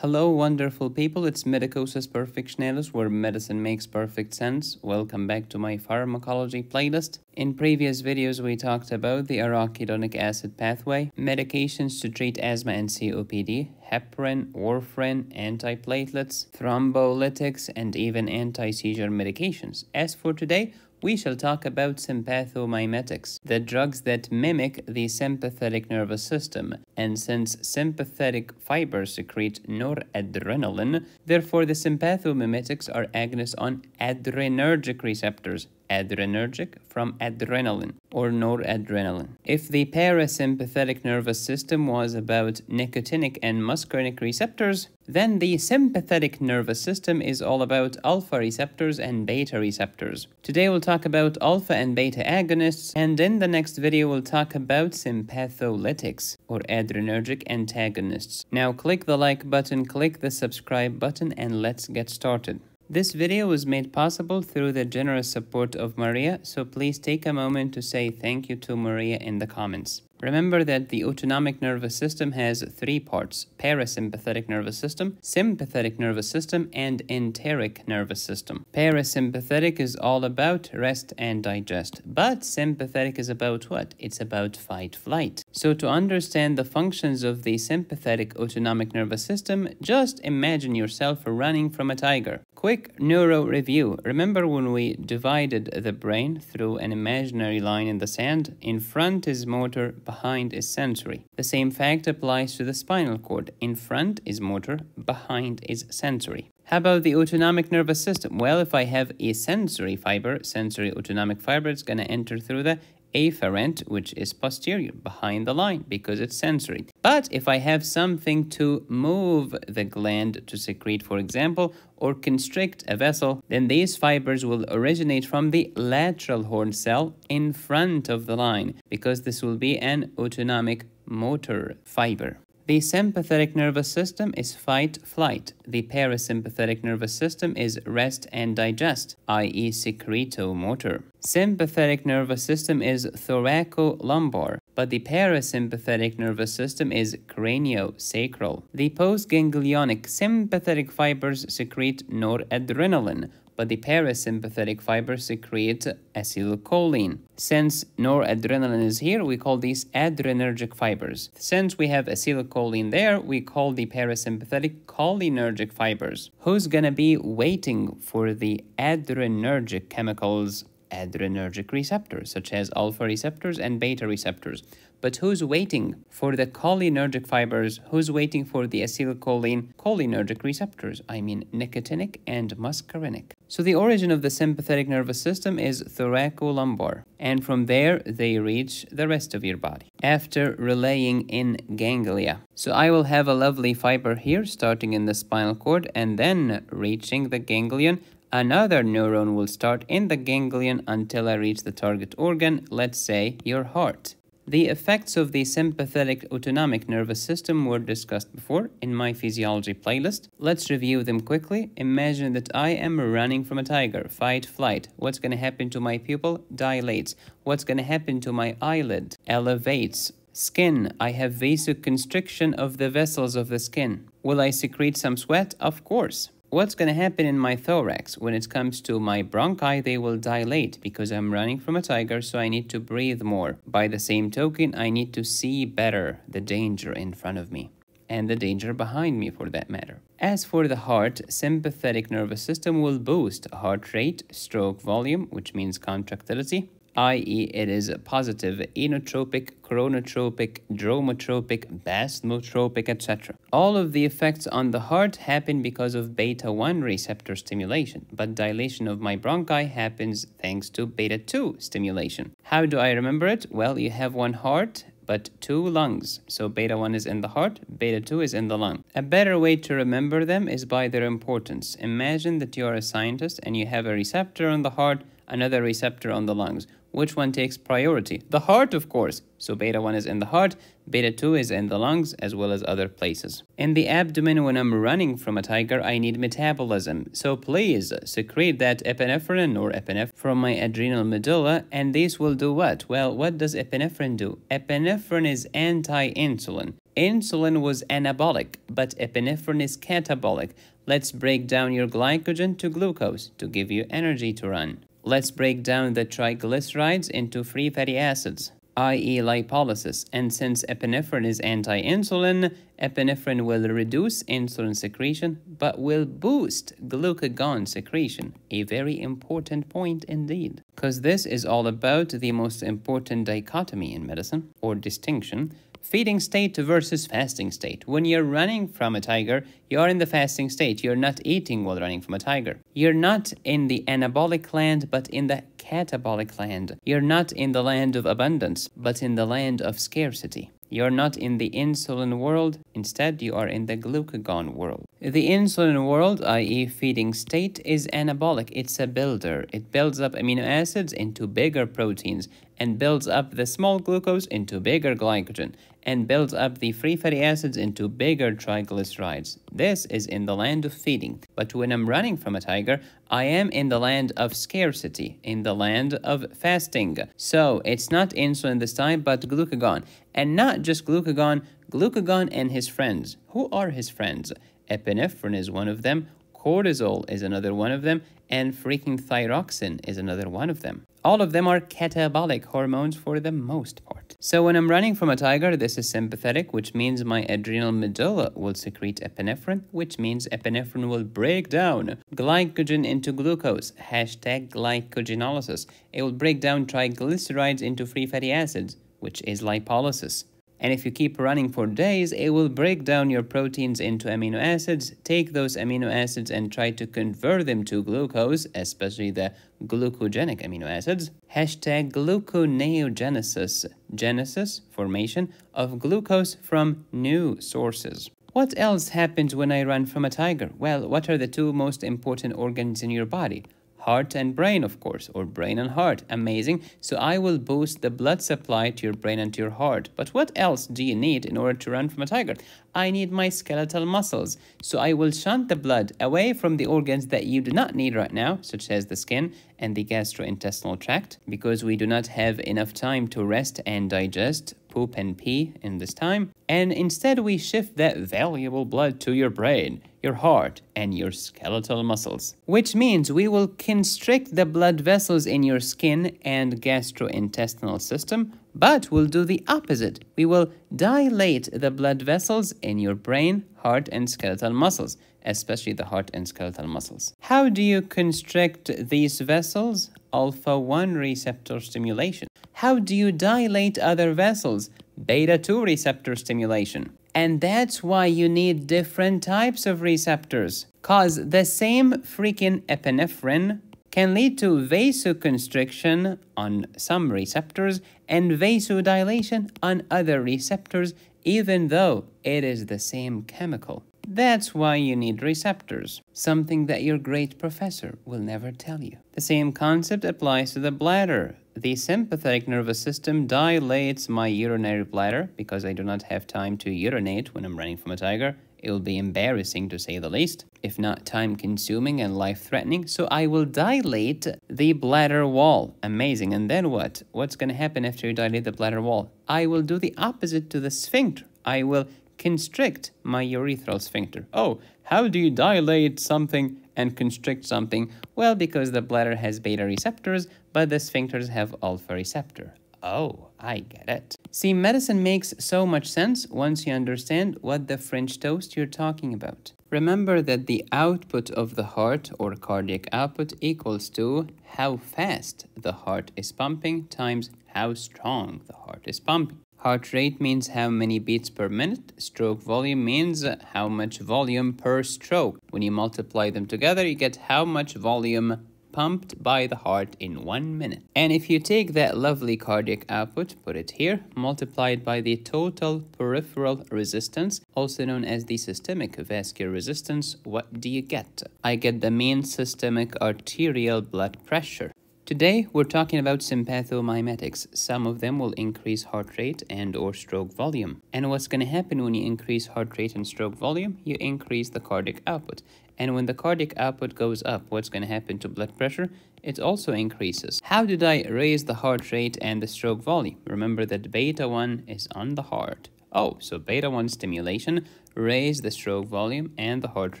Hello, wonderful people. It's Medicosis Perfectionalis, where medicine makes perfect sense. Welcome back to my pharmacology playlist. In previous videos, we talked about the arachidonic acid pathway, medications to treat asthma and COPD, heparin, warfarin, antiplatelets, thrombolytics, and even anti-seizure medications. As for today, we shall talk about sympathomimetics, the drugs that mimic the sympathetic nervous system. And since sympathetic fibers secrete noradrenaline, therefore the sympathomimetics are agonists on adrenergic receptors adrenergic from adrenaline or noradrenaline. If the parasympathetic nervous system was about nicotinic and muscarinic receptors, then the sympathetic nervous system is all about alpha receptors and beta receptors. Today we'll talk about alpha and beta agonists, and in the next video we'll talk about sympatholytics or adrenergic antagonists. Now click the like button, click the subscribe button, and let's get started. This video was made possible through the generous support of Maria, so please take a moment to say thank you to Maria in the comments. Remember that the autonomic nervous system has three parts parasympathetic nervous system, sympathetic nervous system, and enteric nervous system. Parasympathetic is all about rest and digest, but sympathetic is about what? It's about fight flight. So, to understand the functions of the sympathetic autonomic nervous system, just imagine yourself running from a tiger. Quick neuro review. Remember when we divided the brain through an imaginary line in the sand? In front is motor, behind is sensory. The same fact applies to the spinal cord. In front is motor, behind is sensory. How about the autonomic nervous system? Well, if I have a sensory fiber, sensory autonomic fiber, it's going to enter through the afferent, which is posterior, behind the line, because it's sensory. But if I have something to move the gland to secrete, for example, or constrict a vessel, then these fibers will originate from the lateral horn cell in front of the line, because this will be an autonomic motor fiber. The sympathetic nervous system is fight-flight. The parasympathetic nervous system is rest and digest, i.e. secretomotor. Sympathetic nervous system is thoracolumbar, but the parasympathetic nervous system is craniosacral. The postganglionic sympathetic fibers secrete noradrenaline, but the parasympathetic fibers secrete acetylcholine. Since noradrenaline is here, we call these adrenergic fibers. Since we have acetylcholine there, we call the parasympathetic cholinergic fibers. Who's gonna be waiting for the adrenergic chemicals adrenergic receptors, such as alpha receptors and beta receptors. But who's waiting for the cholinergic fibers? Who's waiting for the acetylcholine cholinergic receptors? I mean nicotinic and muscarinic. So the origin of the sympathetic nervous system is thoracolumbar, and from there they reach the rest of your body after relaying in ganglia. So I will have a lovely fiber here starting in the spinal cord and then reaching the ganglion Another neuron will start in the ganglion until I reach the target organ, let's say your heart. The effects of the sympathetic autonomic nervous system were discussed before in my physiology playlist. Let's review them quickly. Imagine that I am running from a tiger, fight, flight. What's going to happen to my pupil? Dilates. What's going to happen to my eyelid? Elevates. Skin. I have vasoconstriction of the vessels of the skin. Will I secrete some sweat? Of course. What's going to happen in my thorax? When it comes to my bronchi, they will dilate because I'm running from a tiger, so I need to breathe more. By the same token, I need to see better the danger in front of me and the danger behind me for that matter. As for the heart, sympathetic nervous system will boost heart rate, stroke volume, which means contractility, i.e. it is positive inotropic, chronotropic, dromotropic, bathmotropic, etc. All of the effects on the heart happen because of beta-1 receptor stimulation, but dilation of my bronchi happens thanks to beta-2 stimulation. How do I remember it? Well, you have one heart but two lungs. So beta 1 is in the heart, beta 2 is in the lung. A better way to remember them is by their importance. Imagine that you are a scientist and you have a receptor on the heart, another receptor on the lungs. Which one takes priority? The heart, of course. So beta 1 is in the heart, beta 2 is in the lungs, as well as other places. In the abdomen, when I'm running from a tiger, I need metabolism. So please secrete that epinephrine or epinephrine from my adrenal medulla, and this will do what? Well, what does epinephrine do? Epinephrine is anti-insulin. Insulin was anabolic, but epinephrine is catabolic. Let's break down your glycogen to glucose to give you energy to run. Let's break down the triglycerides into free fatty acids i.e. lipolysis, and since epinephrine is anti-insulin, epinephrine will reduce insulin secretion but will boost glucagon secretion, a very important point indeed. Because this is all about the most important dichotomy in medicine, or distinction, Feeding state versus fasting state. When you're running from a tiger, you're in the fasting state. You're not eating while running from a tiger. You're not in the anabolic land, but in the catabolic land. You're not in the land of abundance, but in the land of scarcity. You're not in the insulin world, instead, you are in the glucagon world. The insulin world, i.e., feeding state, is anabolic. It's a builder. It builds up amino acids into bigger proteins and builds up the small glucose into bigger glycogen and builds up the free fatty acids into bigger triglycerides. This is in the land of feeding. But when I'm running from a tiger, I am in the land of scarcity, in the land of fasting. So it's not insulin this time, but glucagon. And not just glucagon, glucagon and his friends. Who are his friends? Epinephrine is one of them, cortisol is another one of them, and freaking thyroxine is another one of them. All of them are catabolic hormones for the most part. So when I'm running from a tiger, this is sympathetic, which means my adrenal medulla will secrete epinephrine, which means epinephrine will break down glycogen into glucose, hashtag glycogenolysis. It will break down triglycerides into free fatty acids, which is lipolysis. And if you keep running for days, it will break down your proteins into amino acids, take those amino acids and try to convert them to glucose, especially the glucogenic amino acids. Hashtag gluconeogenesis, genesis, formation of glucose from new sources. What else happens when I run from a tiger? Well, what are the two most important organs in your body? Heart and brain, of course, or brain and heart. Amazing. So I will boost the blood supply to your brain and to your heart. But what else do you need in order to run from a tiger? I need my skeletal muscles. So I will shunt the blood away from the organs that you do not need right now, such as the skin and the gastrointestinal tract, because we do not have enough time to rest and digest poop and pee in this time. And instead we shift that valuable blood to your brain your heart, and your skeletal muscles. Which means we will constrict the blood vessels in your skin and gastrointestinal system, but we'll do the opposite. We will dilate the blood vessels in your brain, heart, and skeletal muscles, especially the heart and skeletal muscles. How do you constrict these vessels? Alpha 1 receptor stimulation. How do you dilate other vessels? Beta 2 receptor stimulation. And that's why you need different types of receptors. Cause the same freaking epinephrine can lead to vasoconstriction on some receptors and vasodilation on other receptors even though it is the same chemical. That's why you need receptors, something that your great professor will never tell you. The same concept applies to the bladder. The sympathetic nervous system dilates my urinary bladder because I do not have time to urinate when I'm running from a tiger. It will be embarrassing to say the least, if not time consuming and life threatening. So I will dilate the bladder wall. Amazing. And then what? What's going to happen after you dilate the bladder wall? I will do the opposite to the sphincter. I will constrict my urethral sphincter. Oh, how do you dilate something and constrict something? Well, because the bladder has beta receptors, but the sphincters have alpha receptor. Oh, I get it. See, medicine makes so much sense once you understand what the French toast you're talking about. Remember that the output of the heart or cardiac output equals to how fast the heart is pumping times how strong the heart is pumping. Heart rate means how many beats per minute. Stroke volume means how much volume per stroke. When you multiply them together, you get how much volume pumped by the heart in one minute. And if you take that lovely cardiac output, put it here, multiply it by the total peripheral resistance, also known as the systemic vascular resistance, what do you get? I get the mean systemic arterial blood pressure. Today, we're talking about sympathomimetics. Some of them will increase heart rate and or stroke volume. And what's going to happen when you increase heart rate and stroke volume? You increase the cardiac output. And when the cardiac output goes up, what's going to happen to blood pressure? It also increases. How did I raise the heart rate and the stroke volume? Remember that beta 1 is on the heart. Oh, so beta 1 stimulation raised the stroke volume and the heart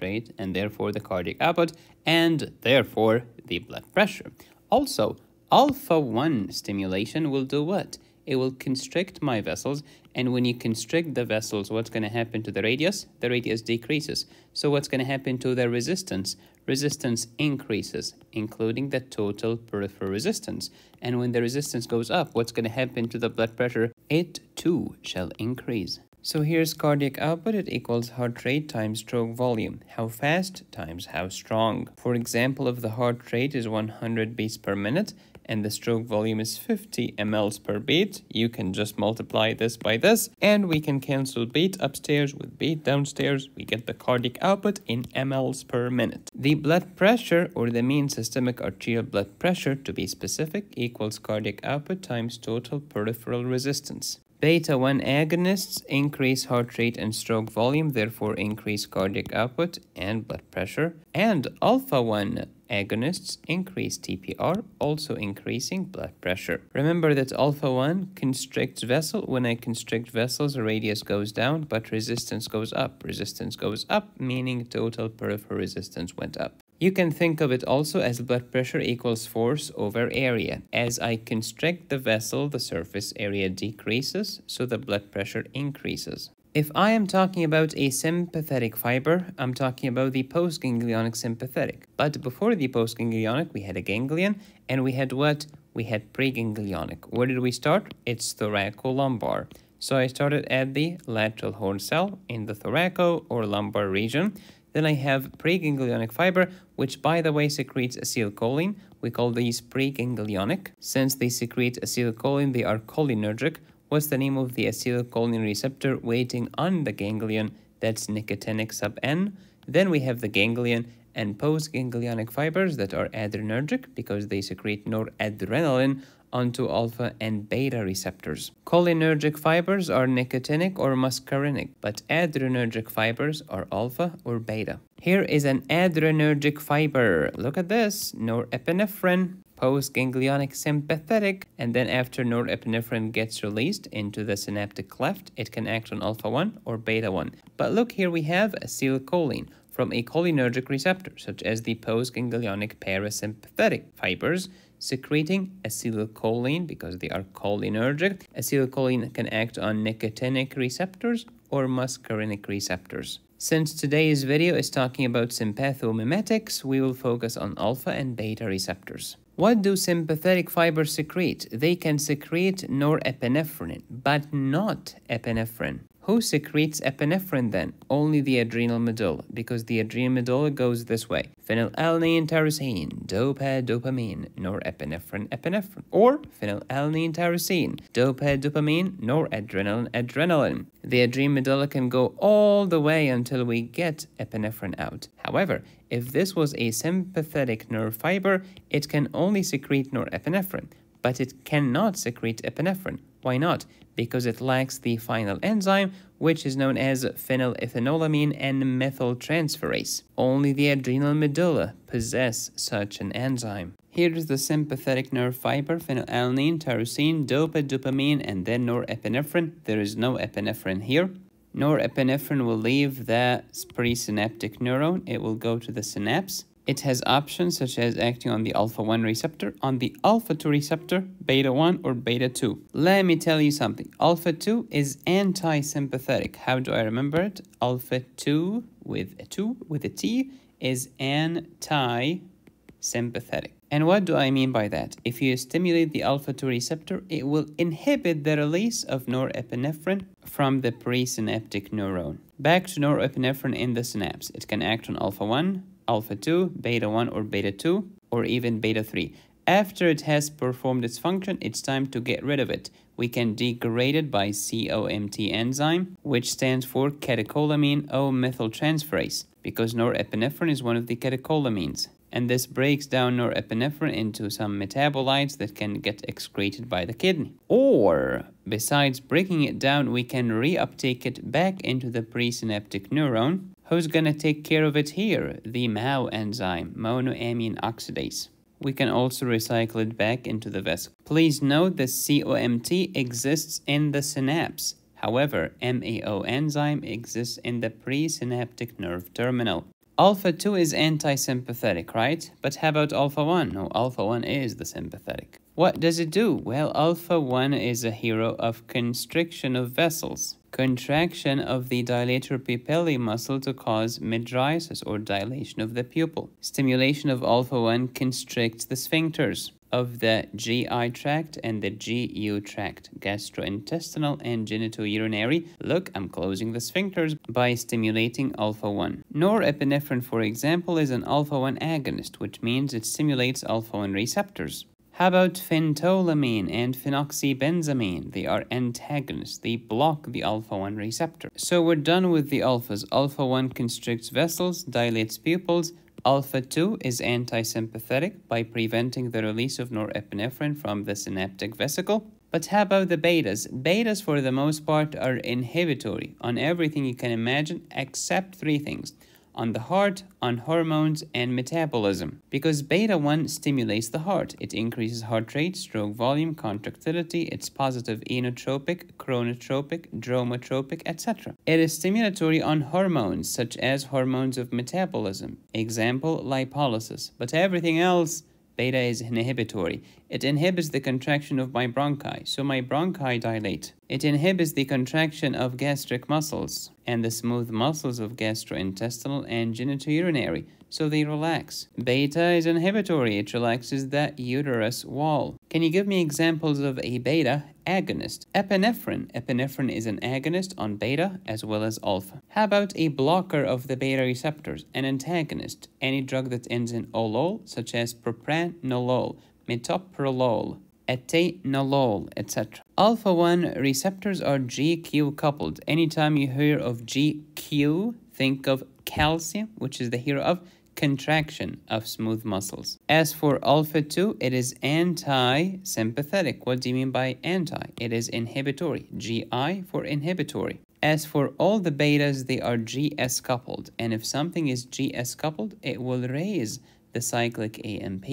rate, and therefore the cardiac output, and therefore the blood pressure. Also, alpha 1 stimulation will do what? It will constrict my vessels, and when you constrict the vessels, what's going to happen to the radius? The radius decreases. So what's going to happen to the resistance? Resistance increases, including the total peripheral resistance. And when the resistance goes up, what's going to happen to the blood pressure? It too shall increase. So here's cardiac output, it equals heart rate times stroke volume. How fast times how strong. For example, if the heart rate is 100 beats per minute and the stroke volume is 50 mLs per beat, you can just multiply this by this and we can cancel beat upstairs with beat downstairs. We get the cardiac output in mLs per minute. The blood pressure or the mean systemic arterial blood pressure to be specific equals cardiac output times total peripheral resistance. Beta 1 agonists increase heart rate and stroke volume, therefore increase cardiac output and blood pressure. And alpha 1 agonists increase TPR, also increasing blood pressure. Remember that alpha 1 constricts vessel. When I constrict vessels, radius goes down, but resistance goes up. Resistance goes up, meaning total peripheral resistance went up. You can think of it also as blood pressure equals force over area. As I constrict the vessel, the surface area decreases, so the blood pressure increases. If I am talking about a sympathetic fiber, I'm talking about the postganglionic sympathetic. But before the postganglionic, we had a ganglion, and we had what? We had preganglionic. Where did we start? It's thoracolumbar. So I started at the lateral horn cell in the thoraco or lumbar region. Then I have preganglionic fiber, which by the way secretes acetylcholine. We call these preganglionic. Since they secrete acetylcholine, they are cholinergic. What's the name of the acetylcholine receptor waiting on the ganglion? That's nicotinic sub N. Then we have the ganglion and postganglionic fibers that are adrenergic because they secrete noradrenaline onto alpha and beta receptors. Cholinergic fibers are nicotinic or muscarinic, but adrenergic fibers are alpha or beta. Here is an adrenergic fiber. Look at this, norepinephrine, postganglionic sympathetic, and then after norepinephrine gets released into the synaptic cleft, it can act on alpha-1 or beta-1. But look here we have acetylcholine from a cholinergic receptor, such as the postganglionic parasympathetic fibers, secreting acetylcholine because they are cholinergic. Acetylcholine can act on nicotinic receptors or muscarinic receptors. Since today's video is talking about sympathomimetics, we will focus on alpha and beta receptors. What do sympathetic fibers secrete? They can secrete norepinephrine, but not epinephrine. Who secretes epinephrine then? Only the adrenal medulla, because the adrenal medulla goes this way. Phenylalanine tyrosine, dopa dopamine, norepinephrine epinephrine. Or phenylalanine tyrosine, dopa dopamine, noradrenaline adrenaline. The adrenal medulla can go all the way until we get epinephrine out. However, if this was a sympathetic nerve fiber, it can only secrete norepinephrine, but it cannot secrete epinephrine. Why not? Because it lacks the final enzyme, which is known as phenylethanolamine and methyltransferase. Only the adrenal medulla possess such an enzyme. Here is the sympathetic nerve fiber, phenylalanine, tyrosine, dopa, dopamine, and then norepinephrine. There is no epinephrine here. Norepinephrine will leave the presynaptic neuron. It will go to the synapse. It has options such as acting on the alpha-1 receptor, on the alpha-2 receptor, beta-1 or beta-2. Let me tell you something. Alpha-2 is anti-sympathetic. How do I remember it? Alpha-2 with a 2 with a T is anti-sympathetic. And what do I mean by that? If you stimulate the alpha-2 receptor, it will inhibit the release of norepinephrine from the presynaptic neuron. Back to norepinephrine in the synapse. It can act on alpha-1, alpha-2, beta-1 or beta-2, or even beta-3. After it has performed its function, it's time to get rid of it. We can degrade it by COMT enzyme, which stands for catecholamine O-methyltransferase, because norepinephrine is one of the catecholamines. And this breaks down norepinephrine into some metabolites that can get excreted by the kidney. Or, besides breaking it down, we can reuptake it back into the presynaptic neuron, Who's gonna take care of it here? The MAO enzyme, monoamine oxidase. We can also recycle it back into the vesicle. Please note that COMT exists in the synapse. However, MAO enzyme exists in the presynaptic nerve terminal. Alpha 2 is anti-sympathetic, right? But how about alpha 1? No, alpha 1 is the sympathetic. What does it do? Well, alpha 1 is a hero of constriction of vessels, contraction of the dilator pupillae muscle to cause mydriasis or dilation of the pupil. Stimulation of alpha 1 constricts the sphincters of the GI tract and the GU tract, gastrointestinal and genitourinary. Look, I'm closing the sphincters by stimulating alpha-1. Norepinephrine, for example, is an alpha-1 agonist, which means it stimulates alpha-1 receptors. How about phentolamine and phenoxybenzamine? They are antagonists. They block the alpha-1 receptor. So we're done with the alphas. Alpha-1 constricts vessels, dilates pupils, Alpha 2 is anti-sympathetic by preventing the release of norepinephrine from the synaptic vesicle. But how about the betas? Betas, for the most part, are inhibitory on everything you can imagine except three things on the heart, on hormones, and metabolism. Because beta 1 stimulates the heart. It increases heart rate, stroke volume, contractility, it's positive inotropic, chronotropic, dromotropic, etc. It is stimulatory on hormones, such as hormones of metabolism, example, lipolysis. But everything else Beta is inhibitory. It inhibits the contraction of my bronchi, so my bronchi dilate. It inhibits the contraction of gastric muscles and the smooth muscles of gastrointestinal and genitourinary, so they relax. Beta is inhibitory, it relaxes the uterus wall. Can you give me examples of a beta agonist? Epinephrine. Epinephrine is an agonist on beta as well as alpha. How about a blocker of the beta receptors? An antagonist. Any drug that ends in olol, such as propranolol, metoprolol, atenolol, etc. Alpha 1 receptors are GQ coupled. Anytime you hear of GQ, think of calcium, which is the hero of contraction of smooth muscles. As for alpha 2, it is anti-sympathetic. What do you mean by anti? It is inhibitory. GI for inhibitory. As for all the betas, they are GS coupled. And if something is GS coupled, it will raise the cyclic AMP.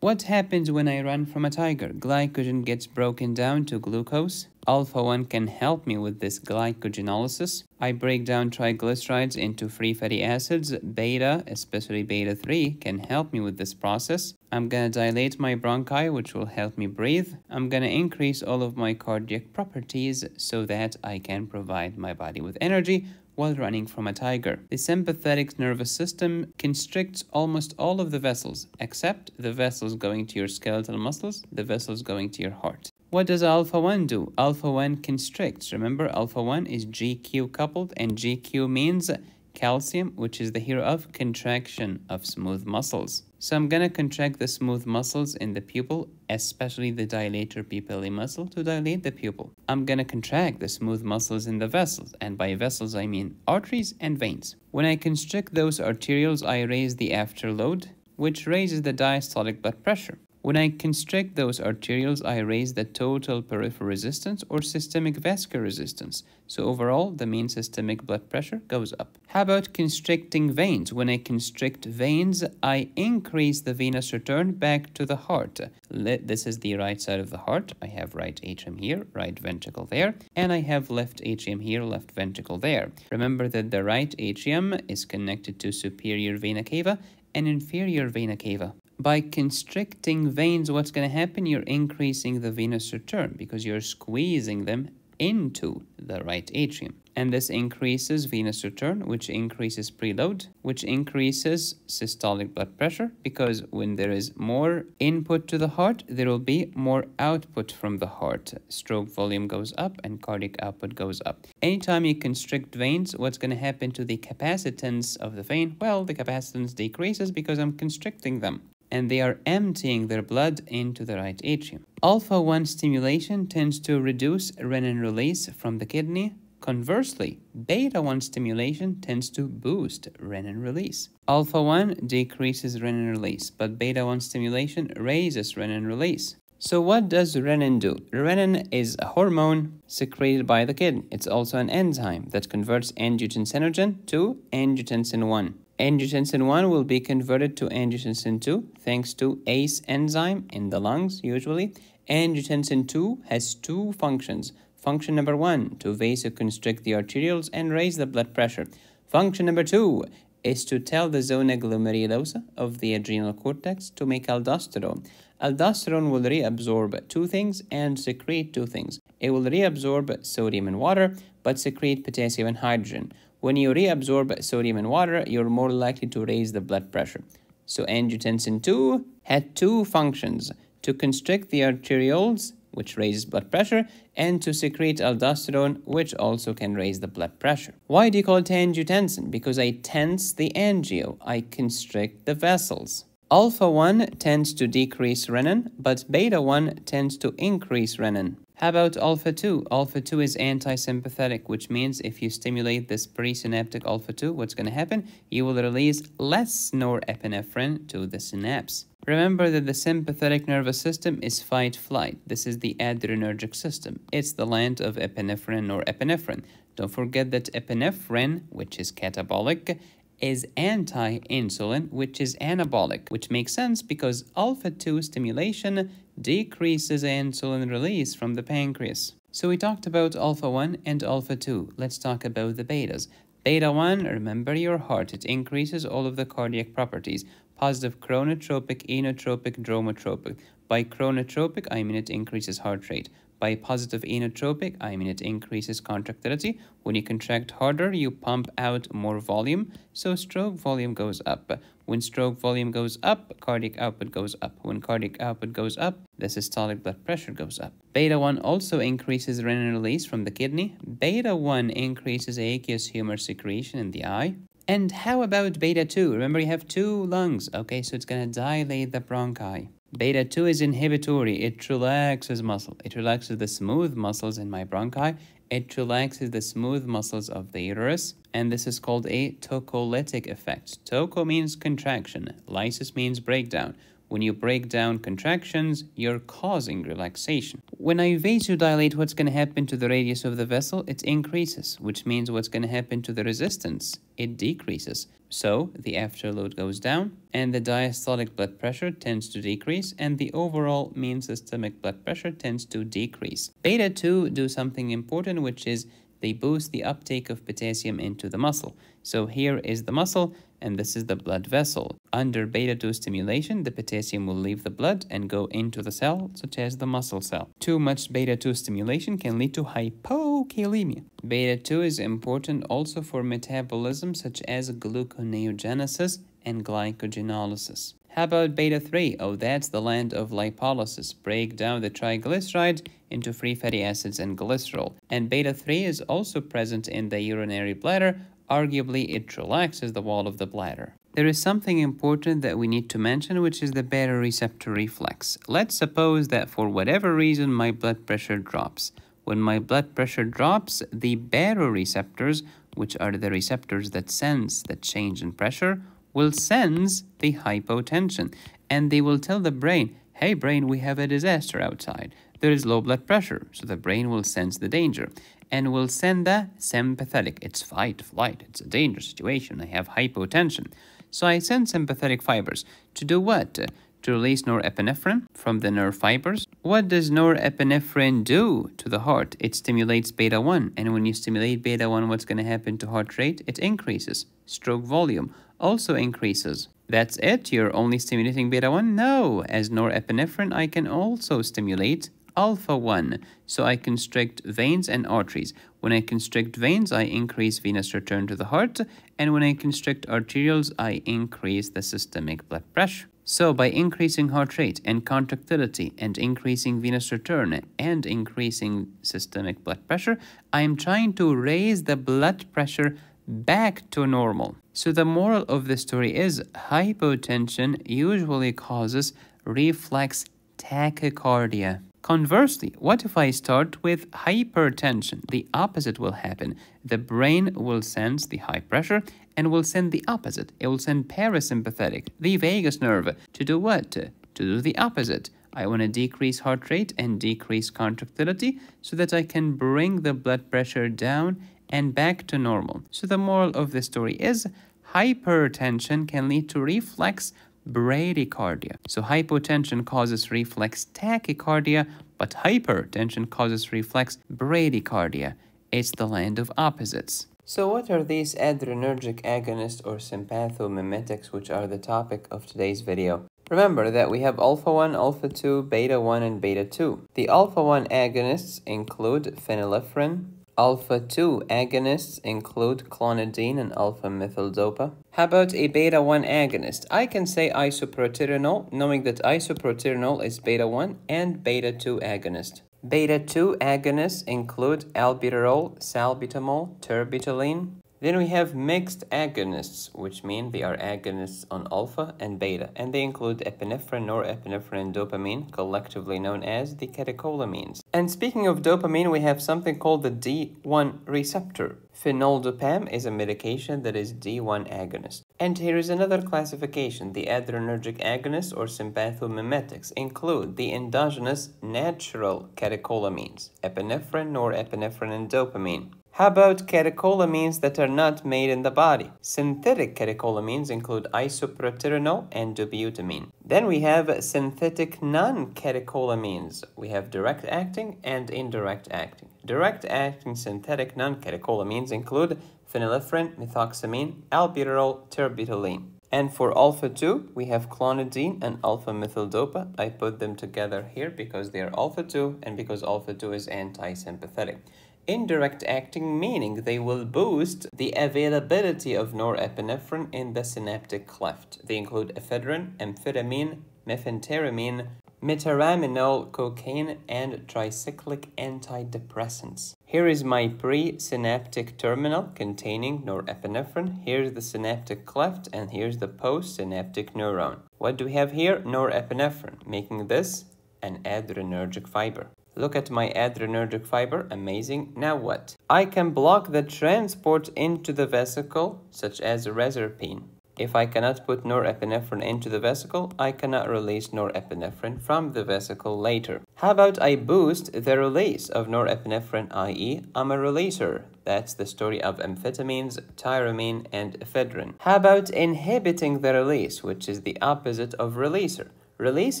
What happens when I run from a tiger? Glycogen gets broken down to glucose. Alpha-1 can help me with this glycogenolysis. I break down triglycerides into free fatty acids. Beta, especially beta-3, can help me with this process. I'm gonna dilate my bronchi, which will help me breathe. I'm gonna increase all of my cardiac properties so that I can provide my body with energy while running from a tiger. The sympathetic nervous system constricts almost all of the vessels, except the vessels going to your skeletal muscles, the vessels going to your heart. What does alpha-1 do? Alpha-1 constricts. Remember, alpha-1 is GQ coupled, and GQ means calcium, which is the hero of contraction of smooth muscles. So I'm going to contract the smooth muscles in the pupil, especially the dilator pupillae muscle to dilate the pupil. I'm going to contract the smooth muscles in the vessels, and by vessels I mean arteries and veins. When I constrict those arterioles, I raise the afterload, which raises the diastolic blood pressure. When I constrict those arterioles, I raise the total peripheral resistance or systemic vascular resistance. So overall, the mean systemic blood pressure goes up. How about constricting veins? When I constrict veins, I increase the venous return back to the heart. This is the right side of the heart. I have right atrium here, right ventricle there, and I have left atrium here, left ventricle there. Remember that the right atrium is connected to superior vena cava and inferior vena cava by constricting veins, what's going to happen? You're increasing the venous return because you're squeezing them into the right atrium. And this increases venous return, which increases preload, which increases systolic blood pressure because when there is more input to the heart, there will be more output from the heart. Stroke volume goes up and cardiac output goes up. Anytime you constrict veins, what's going to happen to the capacitance of the vein? Well, the capacitance decreases because I'm constricting them and they are emptying their blood into the right atrium. Alpha-1 stimulation tends to reduce renin release from the kidney. Conversely, beta-1 stimulation tends to boost renin release. Alpha-1 decreases renin release, but beta-1 stimulation raises renin release. So what does renin do? Renin is a hormone secreted by the kidney. It's also an enzyme that converts angiotensinogen to angiotensin 1. Angiotensin 1 will be converted to angiotensin 2 thanks to ACE enzyme in the lungs usually. Angiotensin 2 has two functions. Function number one, to vasoconstrict the arterioles and raise the blood pressure. Function number two is to tell the zona glomerulosa of the adrenal cortex to make aldosterone. Aldosterone will reabsorb two things and secrete two things. It will reabsorb sodium and water, but secrete potassium and hydrogen. When you reabsorb sodium and water, you're more likely to raise the blood pressure. So angiotensin 2 had two functions, to constrict the arterioles which raises blood pressure, and to secrete aldosterone, which also can raise the blood pressure. Why do you call it angiotensin? Because I tense the angio, I constrict the vessels. Alpha 1 tends to decrease renin, but beta 1 tends to increase renin. How about alpha 2? Alpha 2 is anti-sympathetic, which means if you stimulate this presynaptic alpha 2, what's going to happen? You will release less norepinephrine to the synapse. Remember that the sympathetic nervous system is fight-flight. This is the adrenergic system. It's the land of epinephrine or epinephrine. Don't forget that epinephrine, which is catabolic, is anti-insulin, which is anabolic, which makes sense because alpha-2 stimulation decreases insulin release from the pancreas. So we talked about alpha-1 and alpha-2. Let's talk about the betas. Beta 1, remember your heart. It increases all of the cardiac properties. Positive chronotropic, inotropic, dromotropic. By chronotropic, I mean it increases heart rate. By positive inotropic, I mean it increases contractility. When you contract harder, you pump out more volume, so stroke volume goes up. When stroke volume goes up, cardiac output goes up. When cardiac output goes up, the systolic blood pressure goes up. Beta 1 also increases renin release from the kidney. Beta 1 increases aqueous humor secretion in the eye. And how about beta 2? Remember, you have two lungs, okay? So it's going to dilate the bronchi. Beta 2 is inhibitory. It relaxes muscle. It relaxes the smooth muscles in my bronchi. It relaxes the smooth muscles of the uterus. And this is called a tocolytic effect. Toco means contraction. Lysis means breakdown. When you break down contractions, you're causing relaxation. When I vasodilate, what's going to happen to the radius of the vessel? It increases, which means what's going to happen to the resistance? It decreases. So the afterload goes down and the diastolic blood pressure tends to decrease and the overall mean systemic blood pressure tends to decrease. Beta 2 do something important which is they boost the uptake of potassium into the muscle. So here is the muscle and this is the blood vessel. Under beta 2 stimulation, the potassium will leave the blood and go into the cell, such as the muscle cell. Too much beta 2 stimulation can lead to hypokalemia. Beta 2 is important also for metabolism, such as gluconeogenesis and glycogenolysis. How about beta 3? Oh, that's the land of lipolysis. Break down the triglyceride into free fatty acids and glycerol. And beta 3 is also present in the urinary bladder, Arguably, it relaxes the wall of the bladder. There is something important that we need to mention, which is the baroreceptor reflex. Let's suppose that for whatever reason my blood pressure drops. When my blood pressure drops, the baroreceptors, which are the receptors that sense the change in pressure, will sense the hypotension. And they will tell the brain, hey brain, we have a disaster outside. There is low blood pressure, so the brain will sense the danger and will send the sympathetic. It's fight, flight. It's a dangerous situation. I have hypotension. So I send sympathetic fibers to do what? To release norepinephrine from the nerve fibers. What does norepinephrine do to the heart? It stimulates beta 1. And when you stimulate beta 1, what's going to happen to heart rate? It increases. Stroke volume also increases. That's it? You're only stimulating beta 1? No. As norepinephrine, I can also stimulate alpha 1. So I constrict veins and arteries. When I constrict veins, I increase venous return to the heart. And when I constrict arterioles, I increase the systemic blood pressure. So by increasing heart rate and contractility and increasing venous return and increasing systemic blood pressure, I am trying to raise the blood pressure back to normal. So the moral of the story is hypotension usually causes reflex tachycardia. Conversely, what if I start with hypertension? The opposite will happen. The brain will sense the high pressure and will send the opposite. It will send parasympathetic, the vagus nerve, to do what? To do the opposite. I want to decrease heart rate and decrease contractility so that I can bring the blood pressure down and back to normal. So the moral of the story is hypertension can lead to reflex bradycardia. So hypotension causes reflex tachycardia, but hypertension causes reflex bradycardia. It's the land of opposites. So what are these adrenergic agonists or sympathomimetics which are the topic of today's video? Remember that we have alpha-1, alpha-2, beta-1, and beta-2. The alpha-1 agonists include phenylephrine, Alpha-2 agonists include clonidine and alpha-methyl-dopa. How about a beta-1 agonist? I can say isoproterenol, knowing that isoproterenol is beta-1 and beta-2 agonist. Beta-2 agonists include albuterol, salbutamol, terbutaline, then we have mixed agonists, which mean they are agonists on alpha and beta, and they include epinephrine, norepinephrine, and dopamine, collectively known as the catecholamines. And speaking of dopamine, we have something called the D1 receptor. Fenoldopam is a medication that is D1 agonist. And here is another classification. The adrenergic agonists or sympathomimetics include the endogenous natural catecholamines, epinephrine, norepinephrine, and dopamine. How about catecholamines that are not made in the body? Synthetic catecholamines include isoproterenol and dobutamine. Then we have synthetic non-catecholamines. We have direct acting and indirect acting. Direct acting synthetic non-catecholamines include phenylephrine, methoxamine, albuterol, terbutaline. And for alpha-2, we have clonidine and alpha-methyl-dopa. I put them together here because they are alpha-2 and because alpha-2 is anti-sympathetic. Indirect acting meaning they will boost the availability of norepinephrine in the synaptic cleft. They include ephedrine, amphetamine, mephenteramine, metaraminol, cocaine, and tricyclic antidepressants. Here is my presynaptic terminal containing norepinephrine. Here's the synaptic cleft, and here's the postsynaptic neuron. What do we have here? Norepinephrine, making this an adrenergic fiber. Look at my adrenergic fiber, amazing. Now what? I can block the transport into the vesicle, such as reserpine. If I cannot put norepinephrine into the vesicle, I cannot release norepinephrine from the vesicle later. How about I boost the release of norepinephrine, i.e. I'm a releaser. That's the story of amphetamines, tyramine, and ephedrine. How about inhibiting the release, which is the opposite of releaser? Release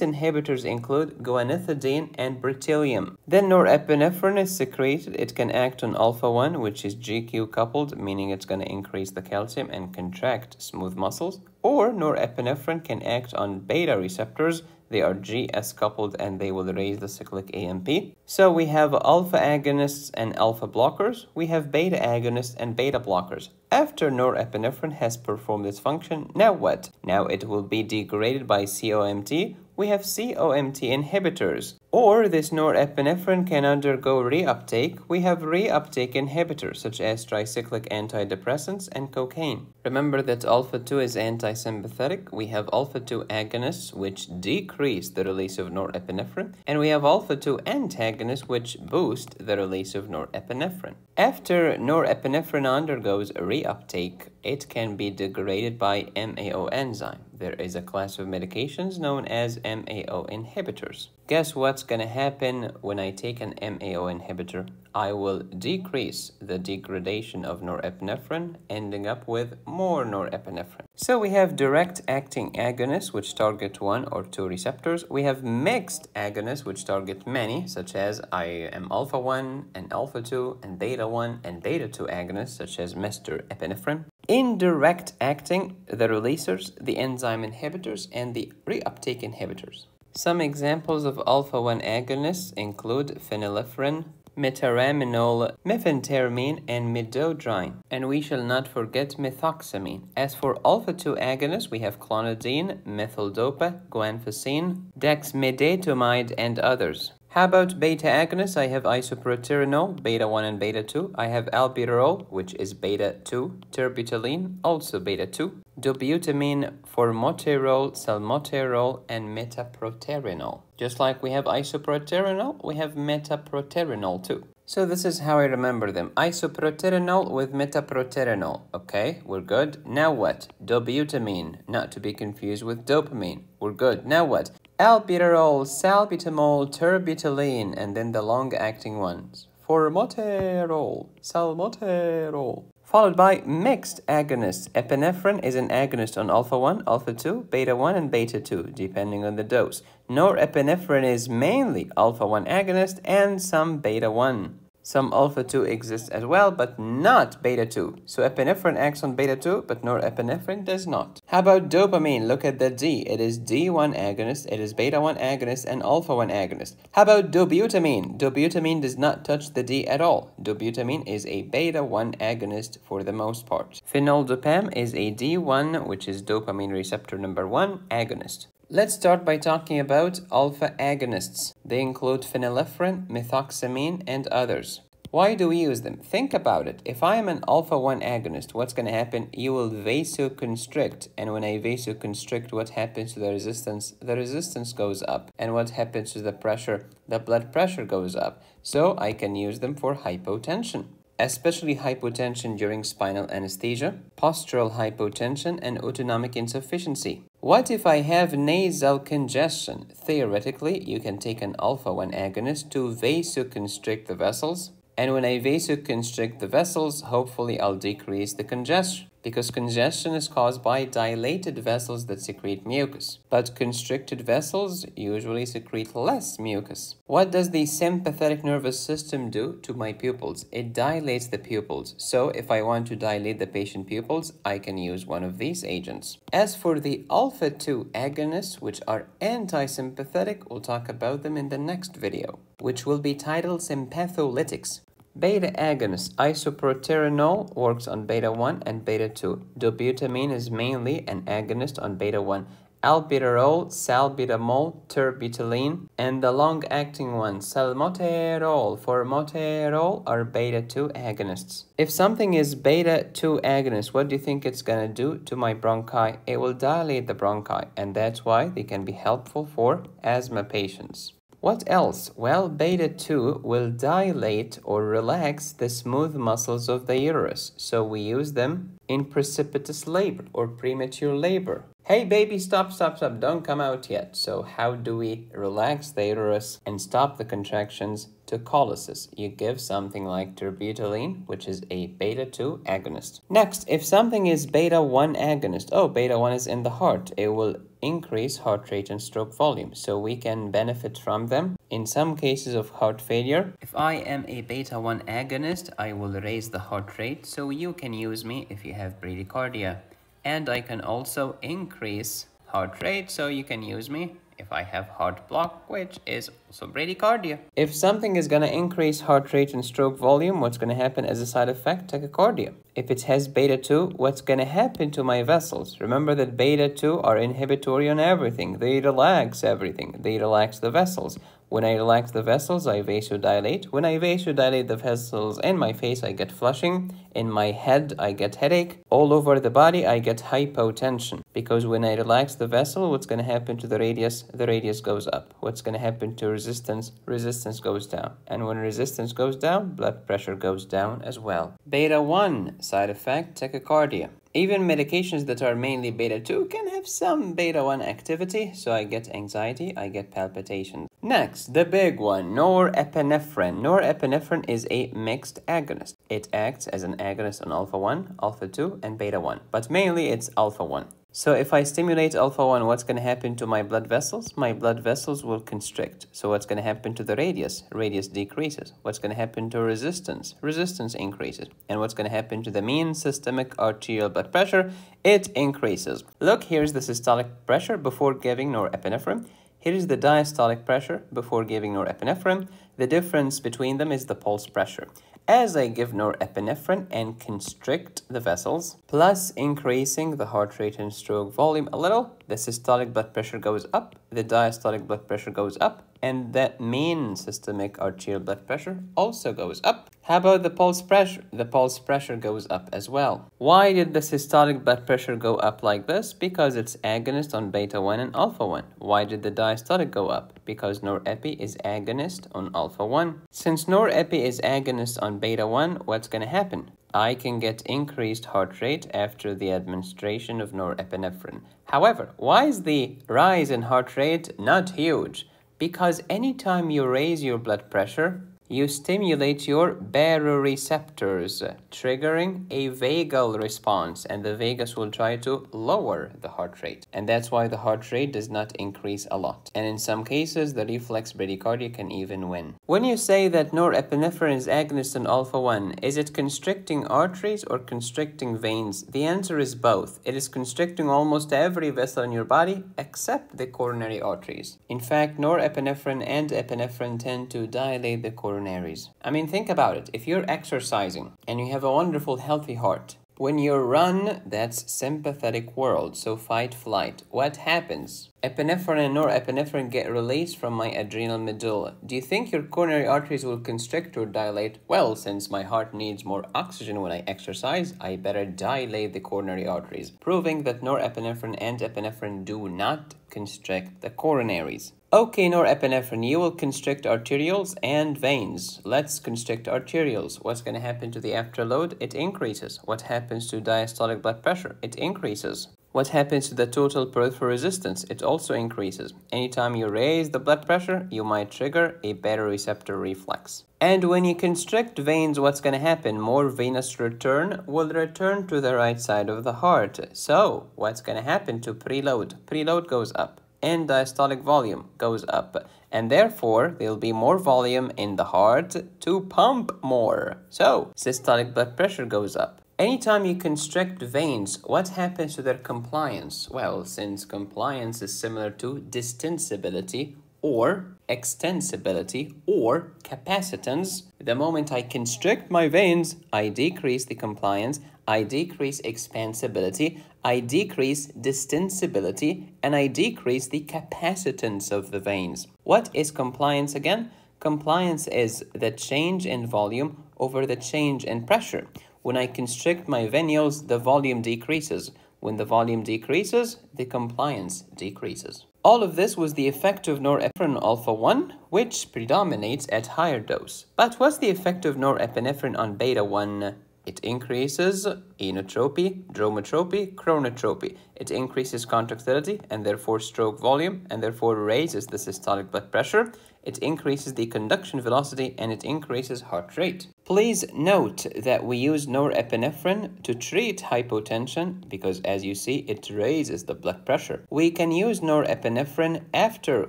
inhibitors include guanethidine and bretylium. Then norepinephrine is secreted. It can act on alpha-1, which is GQ coupled, meaning it's going to increase the calcium and contract smooth muscles. Or norepinephrine can act on beta receptors. They are GS coupled and they will raise the cyclic AMP. So we have alpha agonists and alpha blockers. We have beta agonists and beta blockers. After norepinephrine has performed its function, now what? Now it will be degraded by COMT. We have COMT inhibitors. Or this norepinephrine can undergo reuptake. We have reuptake inhibitors such as tricyclic antidepressants and cocaine. Remember that alpha-2 is anti-sympathetic. We have alpha-2 agonists which decrease the release of norepinephrine. And we have alpha-2 antagonists which boost the release of norepinephrine. After norepinephrine undergoes reuptake, it can be degraded by MAO enzyme. There is a class of medications known as MAO inhibitors. Guess what's going to happen when I take an MAO inhibitor? I will decrease the degradation of norepinephrine, ending up with more norepinephrine. So we have direct acting agonists, which target one or two receptors. We have mixed agonists, which target many, such as I am alpha-1 and alpha-2 and beta-1 and beta-2 agonists, such as Mr. epinephrine. Indirect acting, the releasers, the enzyme inhibitors, and the reuptake inhibitors. Some examples of alpha-1 agonists include phenylephrine, metaraminol, mephenteramine, and midodrine. And we shall not forget methoxamine. As for alpha-2 agonists, we have clonidine, methyldopa, guanfacine, dexmedetomide, and others. How about beta agonists? I have isoproterenol, beta 1 and beta 2. I have albuterol, which is beta 2. Terbutaline, also beta 2. Dobutamine, formoterol, salmoterol, and metaproterenol. Just like we have isoproterenol, we have metaproterenol too. So this is how I remember them. Isoproterenol with metaproterenol. Okay, we're good. Now what? Dobutamine, not to be confused with dopamine. We're good. Now what? albuterol, salbutamol, terbutaline, and then the long-acting ones. Formoterol, salmoterol. Followed by mixed agonists. Epinephrine is an agonist on alpha 1, alpha 2, beta 1, and beta 2, depending on the dose. Norepinephrine is mainly alpha 1 agonist and some beta 1. Some alpha-2 exists as well, but not beta-2. So epinephrine acts on beta-2, but norepinephrine does not. How about dopamine? Look at the D. It is D1 agonist, it is beta-1 agonist, and alpha-1 agonist. How about dobutamine? Dobutamine does not touch the D at all. Dobutamine is a beta-1 agonist for the most part. Fenoldopam is a D1, which is dopamine receptor number 1 agonist. Let's start by talking about alpha agonists. They include phenylephrine, methoxamine, and others. Why do we use them? Think about it. If I am an alpha-1 agonist, what's going to happen? You will vasoconstrict. And when I vasoconstrict, what happens to the resistance? The resistance goes up. And what happens to the pressure? The blood pressure goes up. So I can use them for hypotension especially hypotension during spinal anesthesia, postural hypotension, and autonomic insufficiency. What if I have nasal congestion? Theoretically, you can take an alpha-1 agonist to vasoconstrict the vessels, and when I vasoconstrict the vessels, hopefully I'll decrease the congestion because congestion is caused by dilated vessels that secrete mucus, but constricted vessels usually secrete less mucus. What does the sympathetic nervous system do to my pupils? It dilates the pupils, so if I want to dilate the patient pupils, I can use one of these agents. As for the alpha-2 agonists, which are anti-sympathetic, we'll talk about them in the next video, which will be titled sympatholytics. Beta agonist isoproterenol works on beta 1 and beta 2. Dobutamine is mainly an agonist on beta 1. Albuterol, salbutamol, terbutaline, and the long-acting one, salmeterol, formoterol, are beta-2 agonists. If something is beta-2 agonist, what do you think it's going to do to my bronchi? It will dilate the bronchi, and that's why they can be helpful for asthma patients. What else? Well, beta 2 will dilate or relax the smooth muscles of the uterus, so we use them in precipitous labor or premature labor. Hey baby, stop, stop, stop, don't come out yet. So how do we relax the uterus and stop the contractions tocolysis? You give something like terbutaline, which is a beta-2 agonist. Next, if something is beta-1 agonist, oh, beta-1 is in the heart, it will increase heart rate and stroke volume, so we can benefit from them. In some cases of heart failure, if I am a beta-1 agonist, I will raise the heart rate, so you can use me if you have bradycardia and I can also increase heart rate so you can use me if I have heart block, which is also bradycardia. If something is going to increase heart rate and stroke volume, what's going to happen as a side effect? Tachycardia. If it has beta 2, what's going to happen to my vessels? Remember that beta 2 are inhibitory on everything. They relax everything. They relax the vessels. When I relax the vessels, I vasodilate. When I vasodilate the vessels in my face, I get flushing. In my head, I get headache. All over the body, I get hypotension. Because when I relax the vessel, what's going to happen to the radius? The radius goes up. What's going to happen to resistance? Resistance goes down. And when resistance goes down, blood pressure goes down as well. Beta 1 side effect, tachycardia. Even medications that are mainly beta 2 can have some beta 1 activity, so I get anxiety, I get palpitations. Next, the big one, norepinephrine. Norepinephrine is a mixed agonist. It acts as an agonist on alpha 1, alpha 2, and beta 1, but mainly it's alpha 1. So if I stimulate alpha-1, what's going to happen to my blood vessels? My blood vessels will constrict. So what's going to happen to the radius? Radius decreases. What's going to happen to resistance? Resistance increases. And what's going to happen to the mean systemic arterial blood pressure? It increases. Look, here's the systolic pressure before giving norepinephrine. Here is the diastolic pressure before giving norepinephrine. The difference between them is the pulse pressure as I give norepinephrine and constrict the vessels, plus increasing the heart rate and stroke volume a little, the systolic blood pressure goes up, the diastolic blood pressure goes up, and the mean systemic arterial blood pressure also goes up. How about the pulse pressure? The pulse pressure goes up as well. Why did the systolic blood pressure go up like this? Because it's agonist on beta 1 and alpha 1. Why did the diastolic go up? Because norepi is agonist on alpha 1. Since norepi is agonist on beta 1, what's going to happen? I can get increased heart rate after the administration of norepinephrine. However, why is the rise in heart rate not huge? Because anytime you raise your blood pressure, You stimulate your baroreceptors, triggering a vagal response, and the vagus will try to lower the heart rate. And that's why the heart rate does not increase a lot. And in some cases, the reflex bradycardia can even win. When you say that norepinephrine is agonist on alpha 1, is it constricting arteries or constricting veins? The answer is both. It is constricting almost every vessel in your body except the coronary arteries. In fact, norepinephrine and epinephrine tend to dilate the coronaries. I mean, think about it. If you're exercising and you have a wonderful, healthy heart, when you run, that's sympathetic world, so fight flight. What happens? Epinephrine and norepinephrine get released from my adrenal medulla. Do you think your coronary arteries will constrict or dilate? Well, since my heart needs more oxygen when I exercise, I better dilate the coronary arteries, proving that norepinephrine and epinephrine do not constrict the coronaries. Okay, norepinephrine, you will constrict arterioles and veins. Let's constrict arterioles. What's going to happen to the afterload? It increases. What happens to diastolic blood pressure? It increases. What happens to the total peripheral resistance? It also increases. Anytime you raise the blood pressure, you might trigger a baroreceptor reflex. And when you constrict veins, what's going to happen? More venous return will return to the right side of the heart. So, what's going to happen to preload? Preload goes up and diastolic volume goes up and therefore there'll be more volume in the heart to pump more. So systolic blood pressure goes up. Anytime you constrict veins, what happens to their compliance? Well, since compliance is similar to distensibility or extensibility or capacitance, the moment I constrict my veins, I decrease the compliance, I decrease expansibility, I decrease distensibility, and I decrease the capacitance of the veins. What is compliance again? Compliance is the change in volume over the change in pressure. When I constrict my venules, the volume decreases. When the volume decreases, the compliance decreases. All of this was the effect of norepinephrine alpha 1, which predominates at higher dose. But what's the effect of norepinephrine on beta 1? It increases inotropy, dromotropy, chronotropy. It increases contractility and therefore stroke volume and therefore raises the systolic blood pressure. It increases the conduction velocity and it increases heart rate. Please note that we use norepinephrine to treat hypotension because as you see it raises the blood pressure. We can use norepinephrine after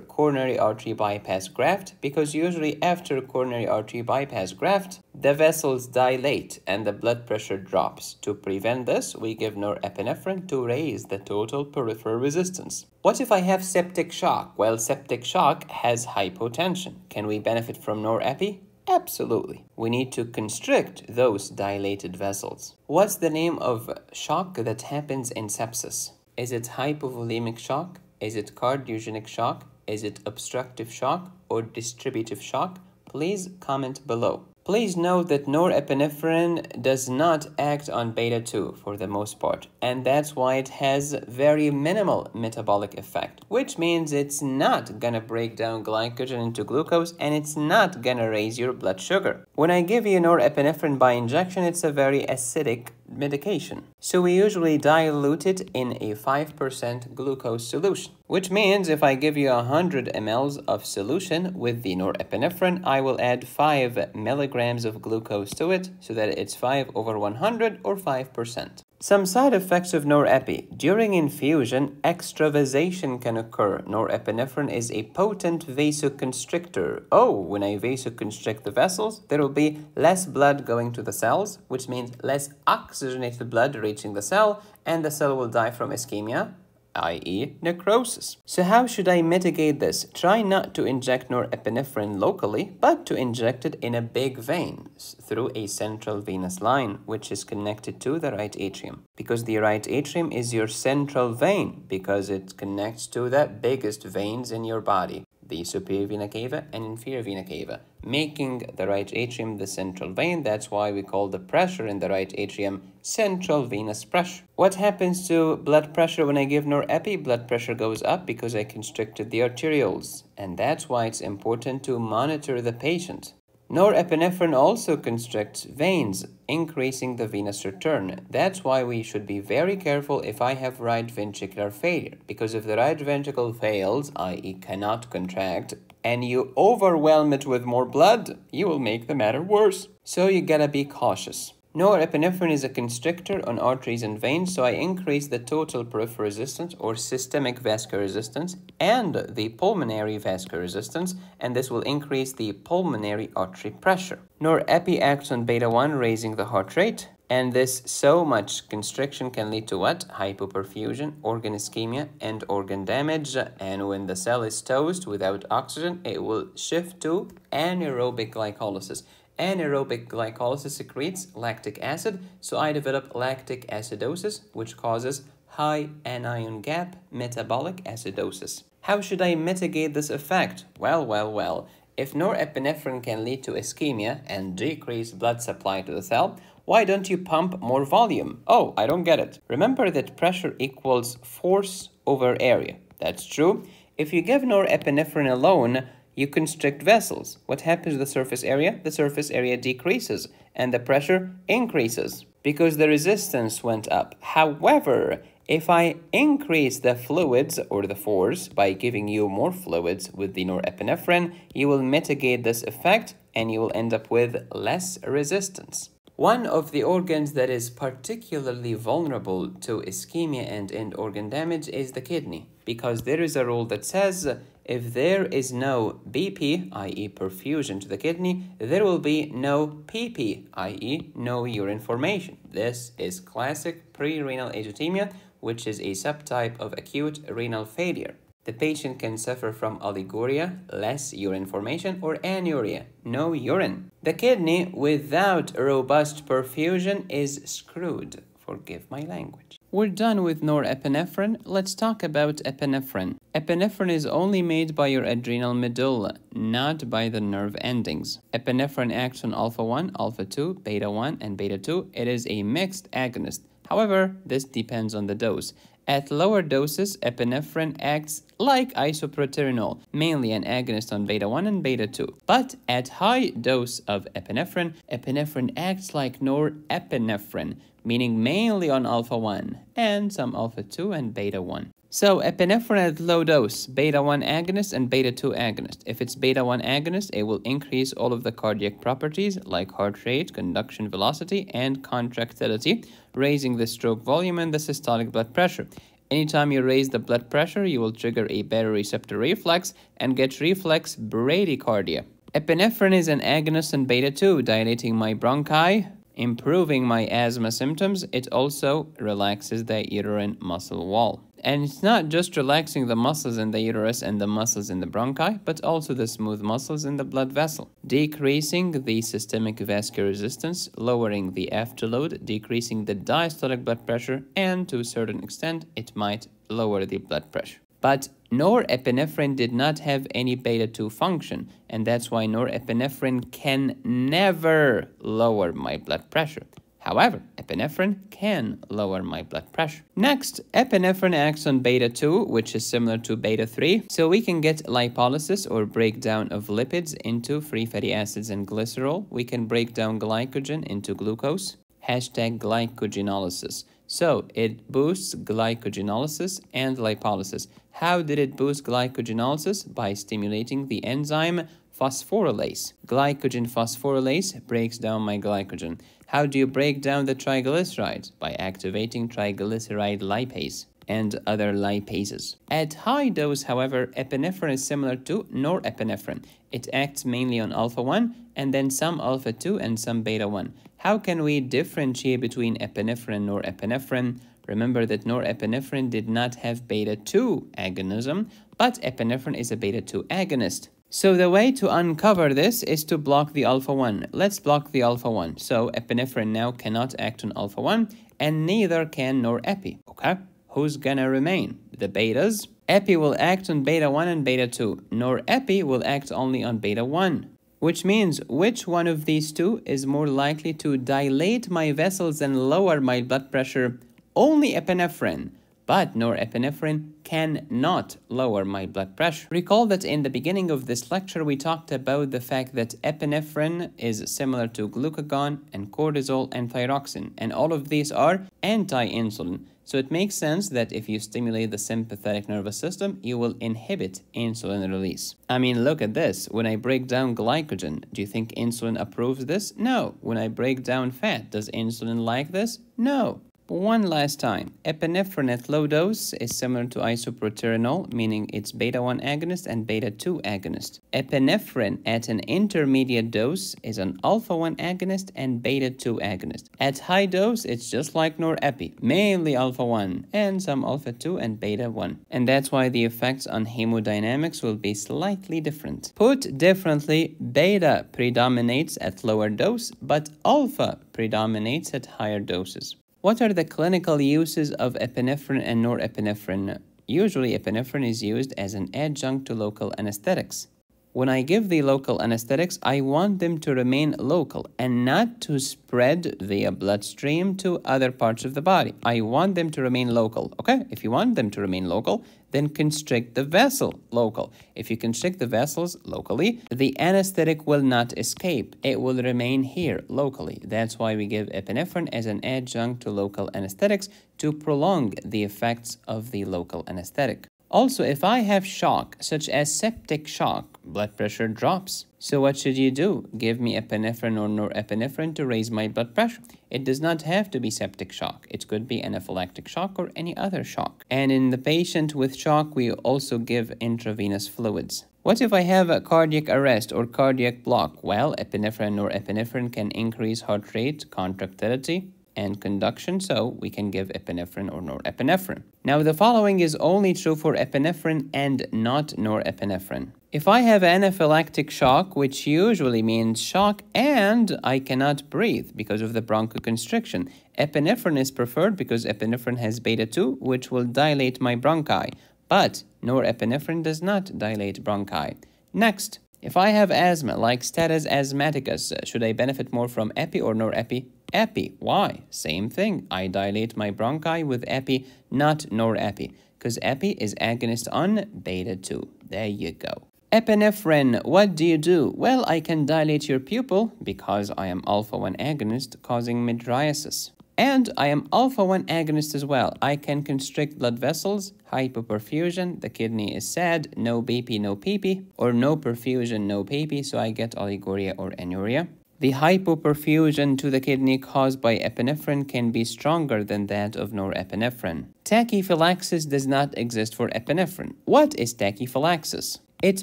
coronary artery bypass graft because usually after coronary artery bypass graft the vessels dilate and the blood pressure drops. To prevent this, we give norepinephrine to raise the total peripheral resistance. What if I have septic shock? Well, septic shock has hypotension. Can we benefit from norepi? Absolutely. We need to constrict those dilated vessels. What's the name of shock that happens in sepsis? Is it hypovolemic shock? Is it cardiogenic shock? Is it obstructive shock or distributive shock? Please comment below. Please note that norepinephrine does not act on beta 2 for the most part, and that's why it has very minimal metabolic effect, which means it's not gonna break down glycogen into glucose and it's not gonna raise your blood sugar. When I give you norepinephrine by injection, it's a very acidic medication. So we usually dilute it in a 5% glucose solution, which means if I give you 100 ml of solution with the norepinephrine, I will add 5 milligrams of glucose to it so that it's 5 over 100 or 5%. Some side effects of norepi. During infusion, extravasation can occur. Norepinephrine is a potent vasoconstrictor. Oh, when I vasoconstrict the vessels, there will be less blood going to the cells, which means less oxygenated blood reaching the cell, and the cell will die from ischemia, i.e. necrosis. So how should I mitigate this? Try not to inject norepinephrine locally, but to inject it in a big vein through a central venous line, which is connected to the right atrium. Because the right atrium is your central vein, because it connects to the biggest veins in your body the superior vena cava and inferior vena cava, making the right atrium the central vein. That's why we call the pressure in the right atrium central venous pressure. What happens to blood pressure when I give norepi? Blood pressure goes up because I constricted the arterioles. And that's why it's important to monitor the patient. Norepinephrine also constricts veins, increasing the venous return. That's why we should be very careful if I have right ventricular failure, because if the right ventricle fails, i.e. cannot contract, and you overwhelm it with more blood, you will make the matter worse. So you gotta be cautious. Norepinephrine is a constrictor on arteries and veins, so I increase the total peripheral resistance or systemic vascular resistance and the pulmonary vascular resistance, and this will increase the pulmonary artery pressure. Norepi acts on beta 1, raising the heart rate, and this so much constriction can lead to what? Hypoperfusion, organ ischemia, and organ damage. And when the cell is toast without oxygen, it will shift to anaerobic glycolysis anaerobic glycolysis secretes lactic acid, so I develop lactic acidosis, which causes high anion gap metabolic acidosis. How should I mitigate this effect? Well, well, well. If norepinephrine can lead to ischemia and decrease blood supply to the cell, why don't you pump more volume? Oh, I don't get it. Remember that pressure equals force over area. That's true. If you give norepinephrine alone, you constrict vessels. What happens to the surface area? The surface area decreases and the pressure increases because the resistance went up. However, if I increase the fluids or the force by giving you more fluids with the norepinephrine, you will mitigate this effect and you will end up with less resistance. One of the organs that is particularly vulnerable to ischemia and end organ damage is the kidney because there is a rule that says if there is no BP, i.e. perfusion to the kidney, there will be no PP, i.e. no urine formation. This is classic pre-renal azotemia, which is a subtype of acute renal failure. The patient can suffer from oliguria, less urine formation, or anuria, no urine. The kidney without robust perfusion is screwed. Forgive my language. We're done with norepinephrine. Let's talk about epinephrine. Epinephrine is only made by your adrenal medulla, not by the nerve endings. Epinephrine acts on alpha 1, alpha 2, beta 1, and beta 2. It is a mixed agonist. However, this depends on the dose. At lower doses, epinephrine acts like isoproterenol, mainly an agonist on beta 1 and beta 2. But at high dose of epinephrine, epinephrine acts like norepinephrine, meaning mainly on alpha 1 and some alpha 2 and beta 1. So epinephrine at low dose, beta 1 agonist and beta 2 agonist. If it's beta 1 agonist, it will increase all of the cardiac properties like heart rate, conduction velocity, and contractility, raising the stroke volume and the systolic blood pressure. Anytime you raise the blood pressure, you will trigger a baroreceptor reflex and get reflex bradycardia. Epinephrine is an agonist in beta 2, dilating my bronchi, improving my asthma symptoms. It also relaxes the uterine muscle wall. And it's not just relaxing the muscles in the uterus and the muscles in the bronchi, but also the smooth muscles in the blood vessel, decreasing the systemic vascular resistance, lowering the afterload, decreasing the diastolic blood pressure, and to a certain extent, it might lower the blood pressure. But norepinephrine did not have any beta 2 function, and that's why norepinephrine can never lower my blood pressure. However, epinephrine can lower my blood pressure. Next, epinephrine acts on beta 2, which is similar to beta 3, so we can get lipolysis or breakdown of lipids into free fatty acids and glycerol. We can break down glycogen into glucose. Hashtag glycogenolysis. So it boosts glycogenolysis and lipolysis. How did it boost glycogenolysis? By stimulating the enzyme phosphorylase. Glycogen phosphorylase breaks down my glycogen. How do you break down the triglycerides? By activating triglyceride lipase and other lipases. At high dose, however, epinephrine is similar to norepinephrine. It acts mainly on alpha-1 and then some alpha-2 and some beta-1. How can we differentiate between epinephrine and norepinephrine? Remember that norepinephrine did not have beta-2 agonism, but epinephrine is a beta-2 agonist. So the way to uncover this is to block the alpha-1. Let's block the alpha-1. So epinephrine now cannot act on alpha-1 and neither can norepi. Okay? Who's gonna remain? The betas? Epi will act on beta-1 and beta-2. Norepi will act only on beta-1. Which means which one of these two is more likely to dilate my vessels and lower my blood pressure? Only epinephrine. But norepinephrine cannot lower my blood pressure. Recall that in the beginning of this lecture, we talked about the fact that epinephrine is similar to glucagon and cortisol and thyroxine, and all of these are anti-insulin. So it makes sense that if you stimulate the sympathetic nervous system, you will inhibit insulin release. I mean, look at this. When I break down glycogen, do you think insulin approves this? No. When I break down fat, does insulin like this? No. One last time, epinephrine at low dose is similar to isoproterenol, meaning it's beta-1 agonist and beta-2 agonist. Epinephrine at an intermediate dose is an alpha-1 agonist and beta-2 agonist. At high dose, it's just like norepi, mainly alpha-1 and some alpha-2 and beta-1. And that's why the effects on hemodynamics will be slightly different. Put differently, beta predominates at lower dose, but alpha predominates at higher doses. What are the clinical uses of epinephrine and norepinephrine? Usually, epinephrine is used as an adjunct to local anesthetics. When I give the local anesthetics, I want them to remain local and not to spread via bloodstream to other parts of the body. I want them to remain local. Okay, if you want them to remain local, then constrict the vessel local. If you constrict the vessels locally, the anesthetic will not escape. It will remain here locally. That's why we give epinephrine as an adjunct to local anesthetics to prolong the effects of the local anesthetic. Also, if I have shock, such as septic shock, blood pressure drops. So what should you do? Give me epinephrine or norepinephrine to raise my blood pressure. It does not have to be septic shock. It could be anaphylactic shock or any other shock. And in the patient with shock, we also give intravenous fluids. What if I have a cardiac arrest or cardiac block? Well, epinephrine or epinephrine can increase heart rate, contractility, and conduction, so we can give epinephrine or norepinephrine. Now, the following is only true for epinephrine and not norepinephrine. If I have anaphylactic shock, which usually means shock and I cannot breathe because of the bronchoconstriction, epinephrine is preferred because epinephrine has beta 2, which will dilate my bronchi, but norepinephrine does not dilate bronchi. Next, if I have asthma, like status asthmaticus, should I benefit more from epi or norepi? Epi. Why? Same thing. I dilate my bronchi with epi, not norepi, because epi is agonist on beta 2. There you go. Epinephrine, what do you do? Well, I can dilate your pupil because I am alpha-1 agonist causing mydriasis. And I am alpha-1 agonist as well. I can constrict blood vessels, hypoperfusion, the kidney is sad, no BP, no PP, or no perfusion, no PP, so I get oliguria or anuria. The hypoperfusion to the kidney caused by epinephrine can be stronger than that of norepinephrine. Tachyphylaxis does not exist for epinephrine. What is tachyphylaxis? It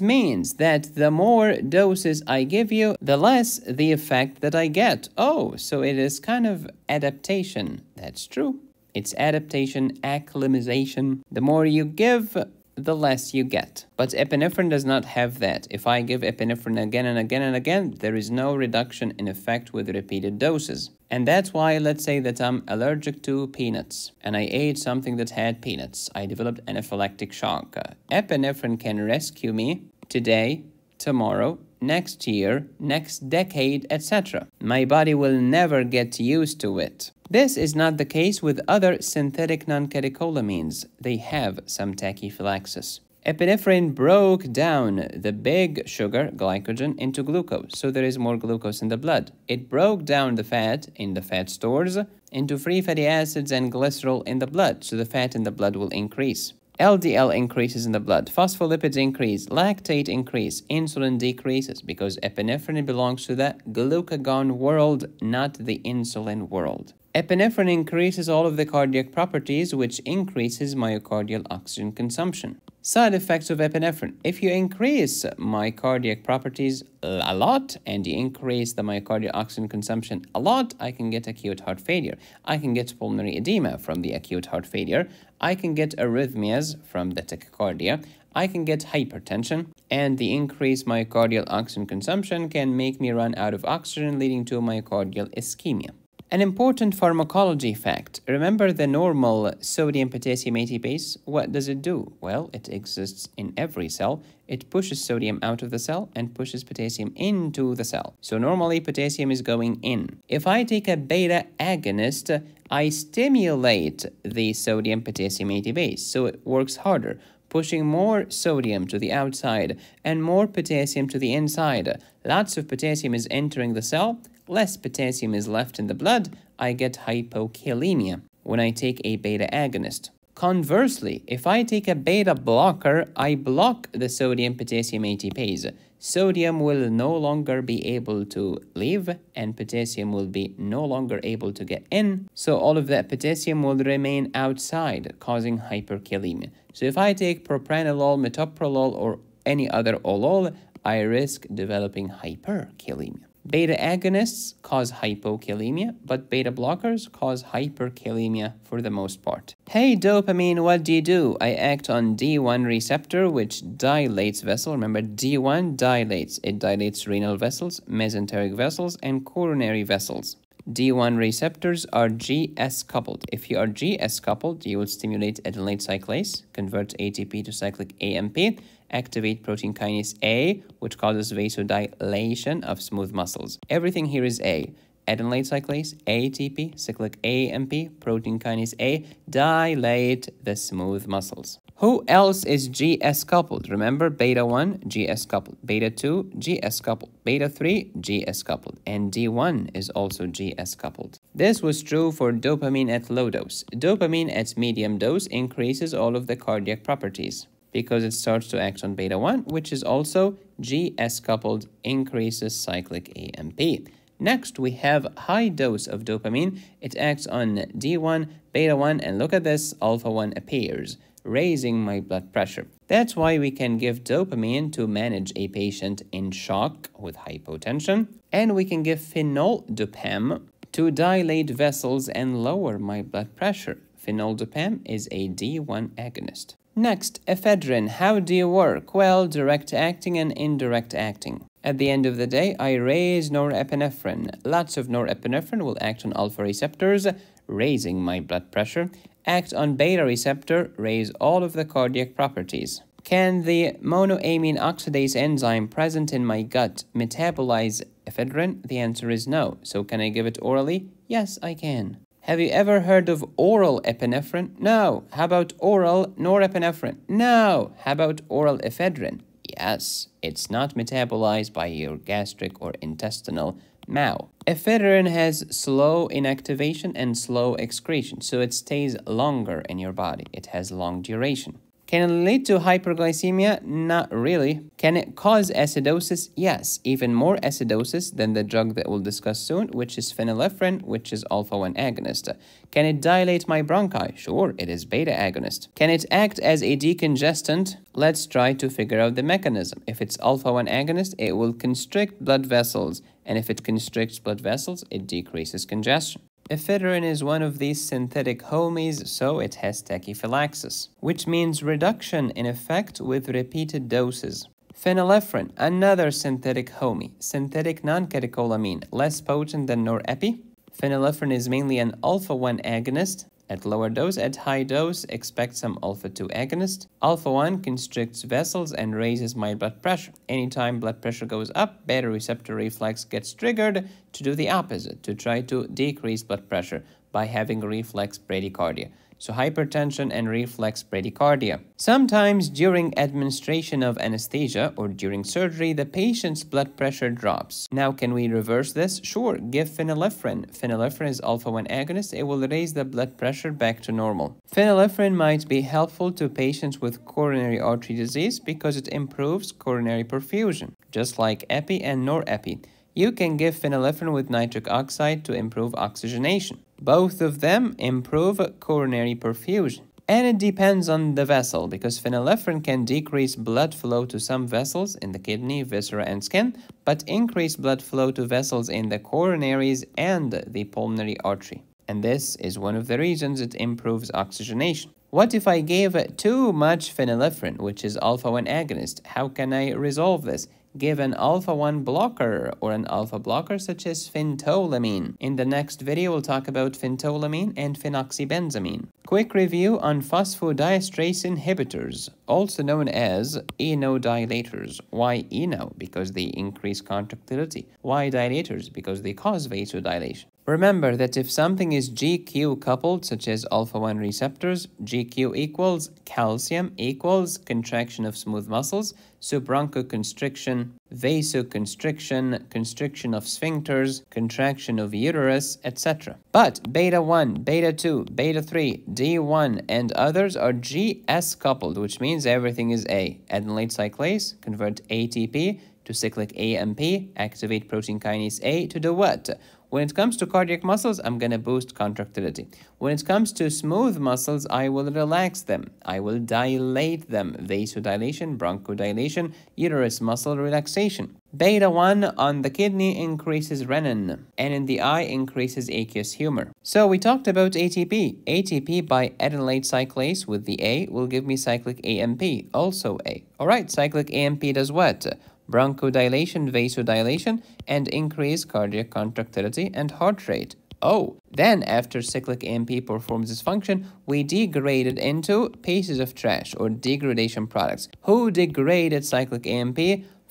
means that the more doses I give you, the less the effect that I get. Oh, so it is kind of adaptation. That's true. It's adaptation, acclimatization. The more you give, the less you get. But epinephrine does not have that. If I give epinephrine again and again and again, there is no reduction in effect with repeated doses. And that's why let's say that I'm allergic to peanuts and I ate something that had peanuts. I developed anaphylactic shock. epinephrine can rescue me today, tomorrow, next year, next decade, etc. My body will never get used to it. This is not the case with other synthetic noncatecholamines. They have some tachyphylaxis. Epinephrine broke down the big sugar, glycogen, into glucose, so there is more glucose in the blood. It broke down the fat in the fat stores into free fatty acids and glycerol in the blood, so the fat in the blood will increase. LDL increases in the blood, phospholipids increase, lactate increase, insulin decreases because epinephrine belongs to the glucagon world, not the insulin world. Epinephrine increases all of the cardiac properties, which increases myocardial oxygen consumption. Side effects of epinephrine. If you increase my cardiac properties a lot and you increase the myocardial oxygen consumption a lot, I can get acute heart failure. I can get pulmonary edema from the acute heart failure. I can get arrhythmias from the tachycardia. I can get hypertension, and the increased myocardial oxygen consumption can make me run out of oxygen, leading to myocardial ischemia. An important pharmacology fact. Remember the normal sodium potassium ATPase? What does it do? Well, it exists in every cell. It pushes sodium out of the cell and pushes potassium into the cell. So normally potassium is going in. If I take a beta agonist, I stimulate the sodium potassium ATPase, so it works harder pushing more sodium to the outside and more potassium to the inside. Lots of potassium is entering the cell, less potassium is left in the blood, I get hypokalemia when I take a beta agonist. Conversely, if I take a beta blocker, I block the sodium potassium ATPase. Sodium will no longer be able to leave and potassium will be no longer able to get in. So all of that potassium will remain outside, causing hyperkalemia. So if I take propranolol, metoprolol, or any other olol, I risk developing hyperkalemia. Beta agonists cause hypokalemia, but beta blockers cause hyperkalemia for the most part. Hey dopamine, what do you do? I act on D1 receptor, which dilates vessel. Remember, D1 dilates. It dilates renal vessels, mesenteric vessels, and coronary vessels. D1 receptors are GS coupled. If you are GS coupled, you will stimulate adenylate cyclase, convert ATP to cyclic AMP, activate protein kinase A, which causes vasodilation of smooth muscles. Everything here is A. Adenylate cyclase, ATP, cyclic AMP, protein kinase A, dilate the smooth muscles. Who else is GS coupled? Remember beta 1, GS coupled, beta 2, GS coupled, beta 3, GS coupled, and D1 is also GS coupled. This was true for dopamine at low dose. Dopamine at medium dose increases all of the cardiac properties because it starts to act on beta 1, which is also GS coupled, increases cyclic AMP. Next, we have high dose of dopamine. It acts on D1, beta 1, and look at this, alpha 1 appears, raising my blood pressure. That's why we can give dopamine to manage a patient in shock with hypotension, and we can give fenoldopam to dilate vessels and lower my blood pressure. Fenoldopam is a D1 agonist. Next, ephedrine. How do you work? Well, direct acting and indirect acting. At the end of the day, I raise norepinephrine. Lots of norepinephrine will act on alpha receptors, raising my blood pressure. Act on beta receptor, raise all of the cardiac properties. Can the monoamine oxidase enzyme present in my gut metabolize ephedrine? The answer is no. So can I give it orally? Yes, I can. Have you ever heard of oral epinephrine? No. How about oral norepinephrine? No. How about oral ephedrine? Yes. It's not metabolized by your gastric or intestinal MAO. Ephedrine has slow inactivation and slow excretion, so it stays longer in your body. It has long duration. Can it lead to hyperglycemia? Not really. Can it cause acidosis? Yes, even more acidosis than the drug that we'll discuss soon, which is phenylephrine, which is alpha-1 agonist. Can it dilate my bronchi? Sure, it is beta agonist. Can it act as a decongestant? Let's try to figure out the mechanism. If it's alpha-1 agonist, it will constrict blood vessels, and if it constricts blood vessels, it decreases congestion. Ephedrine is one of these synthetic homies, so it has tachyphylaxis, which means reduction in effect with repeated doses. Phenylephrine, another synthetic homie, synthetic non-catecholamine, less potent than norepi. Phenylephrine is mainly an alpha-1 agonist, at lower dose, at high dose, expect some alpha-2 agonist. Alpha-1 constricts vessels and raises my blood pressure. Anytime blood pressure goes up, baroreceptor reflex gets triggered to do the opposite, to try to decrease blood pressure by having reflex bradycardia so hypertension and reflex bradycardia. Sometimes during administration of anesthesia or during surgery, the patient's blood pressure drops. Now, can we reverse this? Sure, give phenylephrine. Phenylephrine is alpha-1 agonist. It will raise the blood pressure back to normal. Phenylephrine might be helpful to patients with coronary artery disease because it improves coronary perfusion, just like epi and norepi. You can give phenylephrine with nitric oxide to improve oxygenation. Both of them improve coronary perfusion. And it depends on the vessel because phenylephrine can decrease blood flow to some vessels in the kidney, viscera, and skin, but increase blood flow to vessels in the coronaries and the pulmonary artery. And this is one of the reasons it improves oxygenation. What if I gave too much phenylephrine, which is alpha-1 agonist? How can I resolve this? Give an alpha-1 blocker or an alpha blocker such as phentolamine. In the next video, we'll talk about phentolamine and phenoxybenzamine. Quick review on phosphodiesterase inhibitors, also known as inodilators. Why ino? Because they increase contractility. Why dilators? Because they cause vasodilation. Remember that if something is GQ coupled, such as alpha-1 receptors, GQ equals calcium equals contraction of smooth muscles, so bronchoconstriction, vasoconstriction, constriction of sphincters, contraction of uterus, etc. But beta 1, beta 2, beta 3, D1, and others are GS coupled, which means everything is A. Adenylate cyclase, convert ATP to cyclic AMP, activate protein kinase A to do what? When it comes to cardiac muscles, I'm going to boost contractility. When it comes to smooth muscles, I will relax them. I will dilate them. Vasodilation, bronchodilation, uterus muscle relaxation. Beta 1 on the kidney increases renin, and in the eye increases aqueous humor. So we talked about ATP. ATP by adenylate cyclase with the A will give me cyclic AMP, also A. Alright, cyclic AMP does what? Bronchodilation, vasodilation, and increase cardiac contractility and heart rate. Oh, then after cyclic AMP performs this function, we degrade it into pieces of trash or degradation products. Who degraded cyclic AMP?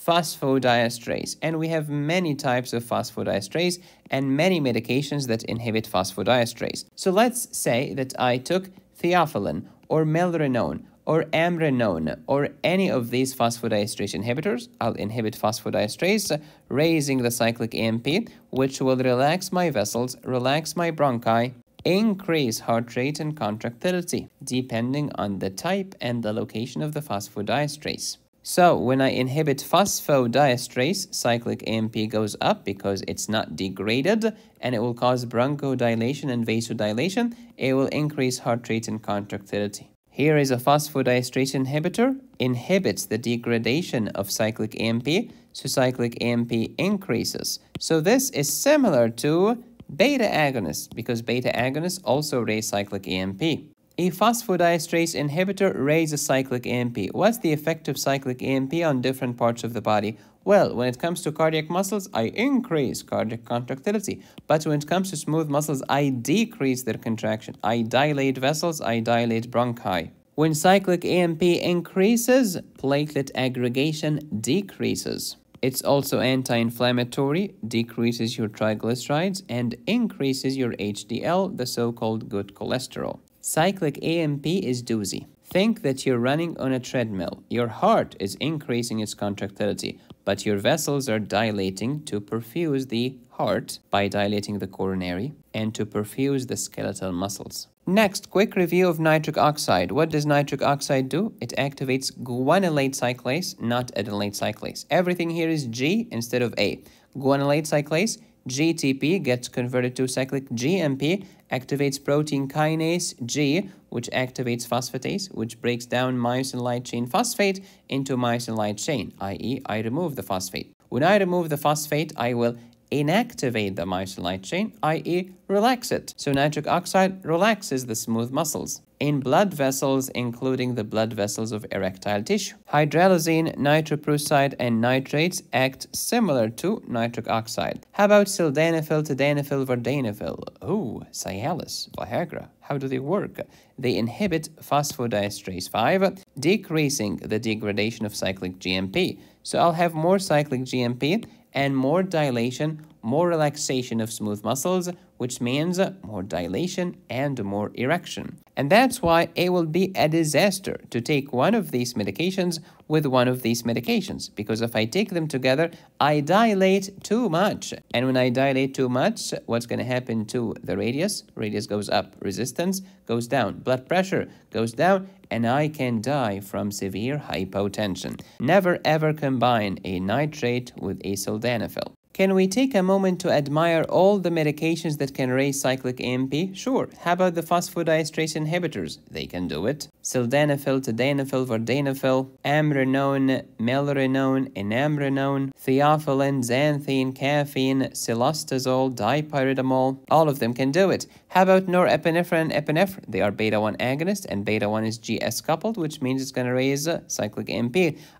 Phosphodiesterase. And we have many types of phosphodiesterase and many medications that inhibit phosphodiesterase. So let's say that I took theophylline or milrinone or amrinone or any of these phosphodiesterase inhibitors, I'll inhibit phosphodiesterase, raising the cyclic AMP, which will relax my vessels, relax my bronchi, increase heart rate and contractility, depending on the type and the location of the phosphodiesterase. So when I inhibit phosphodiesterase, cyclic AMP goes up because it's not degraded and it will cause bronchodilation and vasodilation. It will increase heart rate and contractility. Here is a phosphodiesterase inhibitor, inhibits the degradation of cyclic AMP, so cyclic AMP increases. So this is similar to beta agonists, because beta agonists also raise cyclic AMP. A phosphodiesterase inhibitor raises cyclic AMP. What's the effect of cyclic AMP on different parts of the body? Well, when it comes to cardiac muscles, I increase cardiac contractility. But when it comes to smooth muscles, I decrease their contraction. I dilate vessels, I dilate bronchi. When cyclic AMP increases, platelet aggregation decreases. It's also anti-inflammatory, decreases your triglycerides, and increases your HDL, the so-called good cholesterol. Cyclic AMP is doozy. Think that you're running on a treadmill. Your heart is increasing its contractility, but your vessels are dilating to perfuse the heart by dilating the coronary and to perfuse the skeletal muscles. Next, quick review of nitric oxide. What does nitric oxide do? It activates guanylate cyclase, not adenylate cyclase. Everything here is G instead of A. Guanylate cyclase GTP gets converted to cyclic GMP, activates protein kinase G, which activates phosphatase, which breaks down myosin light chain phosphate into myosin light chain, i.e. I remove the phosphate. When I remove the phosphate, I will inactivate the myosin light chain, i.e. relax it. So nitric oxide relaxes the smooth muscles in blood vessels, including the blood vessels of erectile tissue. Hydralazine, nitroprusside, and nitrates act similar to nitric oxide. How about sildenafil, tadalafil, vardenafil? Oh, Cialis, Viagra. How do they work? They inhibit phosphodiesterase 5, decreasing the degradation of cyclic GMP. So I'll have more cyclic GMP and more dilation, more relaxation of smooth muscles, which means more dilation and more erection. And that's why it will be a disaster to take one of these medications with one of these medications. Because if I take them together, I dilate too much. And when I dilate too much, what's going to happen to the radius? Radius goes up, resistance goes down, blood pressure goes down, and I can die from severe hypotension. Never ever combine a nitrate with a sildenafil. Can we take a moment to admire all the medications that can raise cyclic AMP? Sure. How about the phosphodiesterase inhibitors? They can do it. Sildenafil, tadalafil, vardenafil, amrinone, milrinone, inamrinone, theophylline, xanthine, caffeine, cilostazol, dipyridamole. All of them can do it. How about norepinephrine and epinephrine? They are beta-1 agonist and beta-1 is GS coupled, which means it's going to raise uh, cyclic AMP.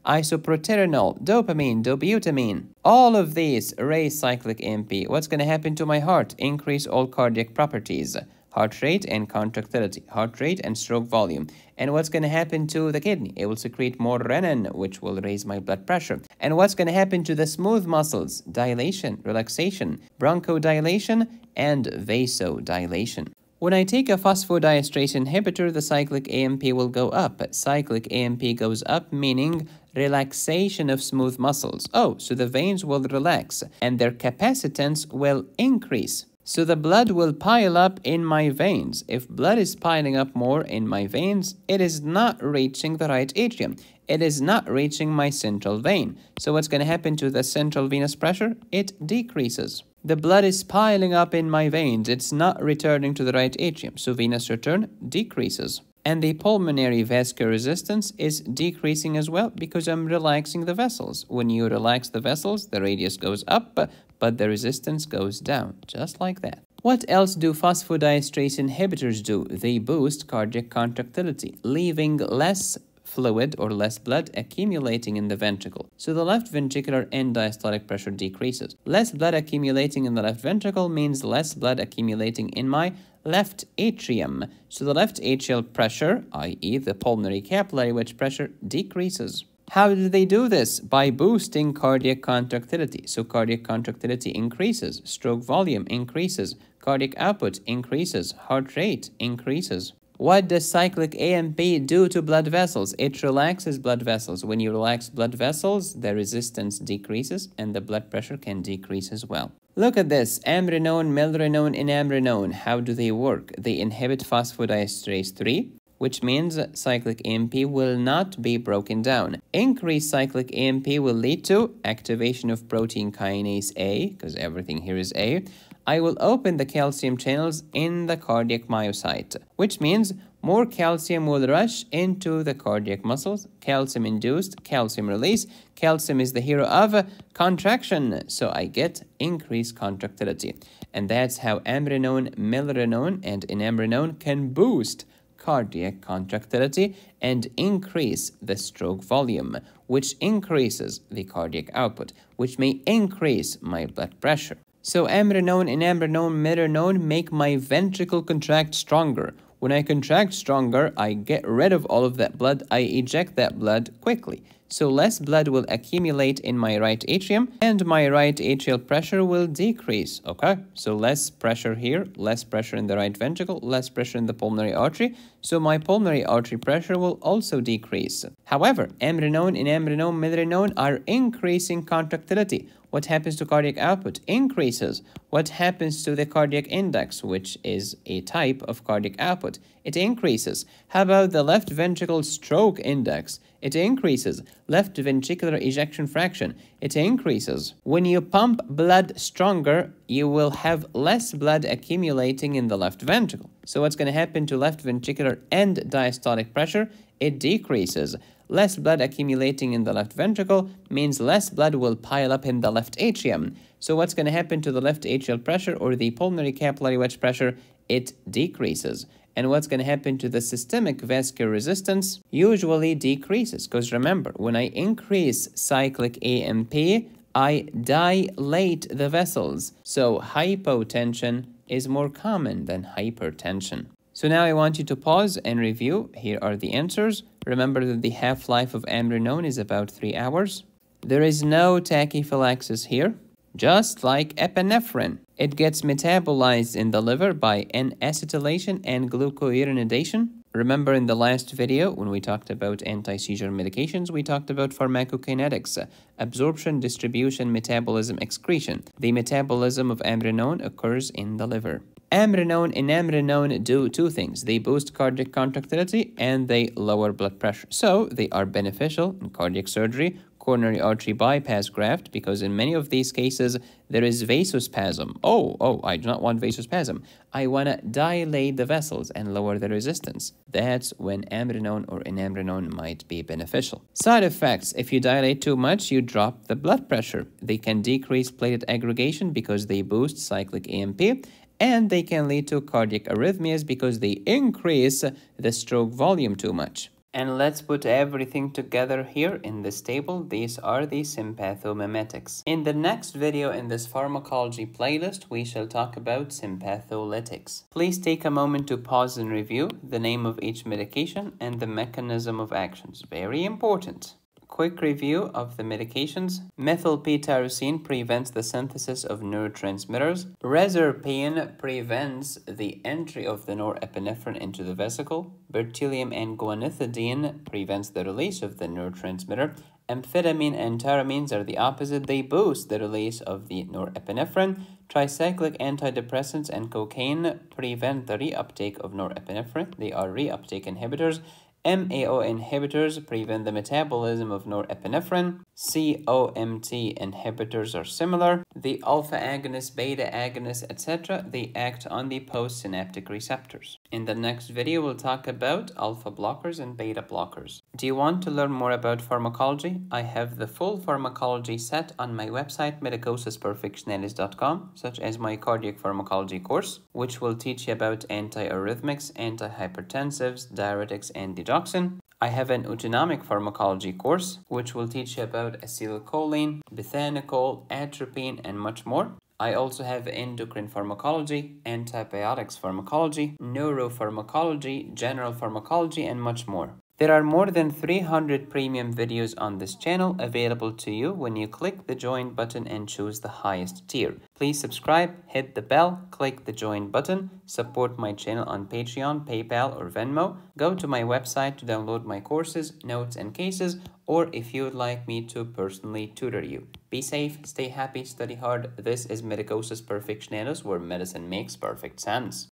Isoproterenol, dopamine, dobutamine. All of these raise cyclic AMP. What's going to happen to my heart? Increase all cardiac properties heart rate and contractility, heart rate and stroke volume. And what's going to happen to the kidney? It will secrete more renin, which will raise my blood pressure. And what's going to happen to the smooth muscles? Dilation, relaxation, bronchodilation, and vasodilation. When I take a phosphodiesterase inhibitor, the cyclic AMP will go up. Cyclic AMP goes up, meaning relaxation of smooth muscles. Oh, so the veins will relax and their capacitance will increase. So the blood will pile up in my veins. If blood is piling up more in my veins, it is not reaching the right atrium. It is not reaching my central vein. So what's going to happen to the central venous pressure? It decreases. The blood is piling up in my veins. It's not returning to the right atrium. So venous return decreases. And the pulmonary vascular resistance is decreasing as well because I'm relaxing the vessels. When you relax the vessels, the radius goes up, but the resistance goes down, just like that. What else do phosphodiesterase inhibitors do? They boost cardiac contractility, leaving less fluid or less blood accumulating in the ventricle. So the left ventricular end diastolic pressure decreases. Less blood accumulating in the left ventricle means less blood accumulating in my left atrium. So the left atrial pressure, i.e. the pulmonary capillary wedge pressure, decreases. How do they do this? By boosting cardiac contractility. So cardiac contractility increases, stroke volume increases, cardiac output increases, heart rate increases. What does cyclic AMP do to blood vessels? It relaxes blood vessels. When you relax blood vessels, the resistance decreases and the blood pressure can decrease as well. Look at this, amrinone, milrinone, and amrinone. How do they work? They inhibit phosphodiesterase 3, which means cyclic AMP will not be broken down. Increased cyclic AMP will lead to activation of protein kinase A, because everything here is A. I will open the calcium channels in the cardiac myocyte, which means more calcium will rush into the cardiac muscles. Calcium induced, calcium release. Calcium is the hero of contraction, so I get increased contractility. And that's how amrinone, milrinone, and inamrinone can boost cardiac contractility and increase the stroke volume, which increases the cardiac output, which may increase my blood pressure. So amrinone, inamrinone, milrinone make my ventricle contract stronger, when I contract stronger, I get rid of all of that blood, I eject that blood quickly. So less blood will accumulate in my right atrium and my right atrial pressure will decrease, okay? So less pressure here, less pressure in the right ventricle, less pressure in the pulmonary artery. So my pulmonary artery pressure will also decrease. However, amrinone and amrinone, milrinone are increasing contractility what happens to cardiac output? Increases. What happens to the cardiac index, which is a type of cardiac output? It increases. How about the left ventricle stroke index? It increases. Left ventricular ejection fraction. It increases. When you pump blood stronger, you will have less blood accumulating in the left ventricle. So what's going to happen to left ventricular end diastolic pressure? It decreases. Less blood accumulating in the left ventricle means less blood will pile up in the left atrium. So what's going to happen to the left atrial pressure or the pulmonary capillary wedge pressure? It decreases. And what's going to happen to the systemic vascular resistance? Usually decreases. Because remember, when I increase cyclic AMP, I dilate the vessels. So hypotension is more common than hypertension. So now I want you to pause and review. Here are the answers. Remember that the half-life of amrinone is about 3 hours. There is no tachyphylaxis here, just like epinephrine. It gets metabolized in the liver by N-acetylation and glucuronidation. Remember in the last video when we talked about anti-seizure medications, we talked about pharmacokinetics, absorption, distribution, metabolism, excretion. The metabolism of amrinone occurs in the liver. Amrinone and amrinone do two things. They boost cardiac contractility and they lower blood pressure. So they are beneficial in cardiac surgery, coronary artery bypass graft because in many of these cases there is vasospasm. Oh, oh, I do not want vasospasm. I want to dilate the vessels and lower the resistance. That's when amrinone or inamrinone might be beneficial. Side effects. If you dilate too much, you drop the blood pressure. They can decrease platelet aggregation because they boost cyclic AMP and they can lead to cardiac arrhythmias because they increase the stroke volume too much. And let's put everything together here in this table. These are the sympathomimetics. In the next video in this pharmacology playlist, we shall talk about sympatholytics. Please take a moment to pause and review the name of each medication and the mechanism of actions. Very important. Quick review of the medications. Methylptyrosine prevents the synthesis of neurotransmitters. Reserpine prevents the entry of the norepinephrine into the vesicle. Bretylium and guanethidine prevents the release of the neurotransmitter. Amphetamine and tyramines are the opposite. They boost the release of the norepinephrine. Tricyclic antidepressants and cocaine prevent the reuptake of norepinephrine. They are reuptake inhibitors. MAO inhibitors prevent the metabolism of norepinephrine. COMT inhibitors are similar. The alpha agonist, beta agonist, etc. They act on the postsynaptic receptors. In the next video, we'll talk about alpha blockers and beta blockers. Do you want to learn more about pharmacology? I have the full pharmacology set on my website, medicosisperfectionalis.com, such as my cardiac pharmacology course, which will teach you about antiarrhythmics, antihypertensives, diuretics, and digoxin. I have an autonomic pharmacology course, which will teach you about acetylcholine, bethanechol, atropine, and much more. I also have endocrine pharmacology, antibiotics pharmacology, neuropharmacology, general pharmacology, and much more. There are more than 300 premium videos on this channel available to you when you click the join button and choose the highest tier. Please subscribe, hit the bell, click the join button, support my channel on Patreon, PayPal or Venmo, go to my website to download my courses, notes and cases, or if you would like me to personally tutor you. Be safe, stay happy, study hard. This is Medicosis Perfectionalis where medicine makes perfect sense.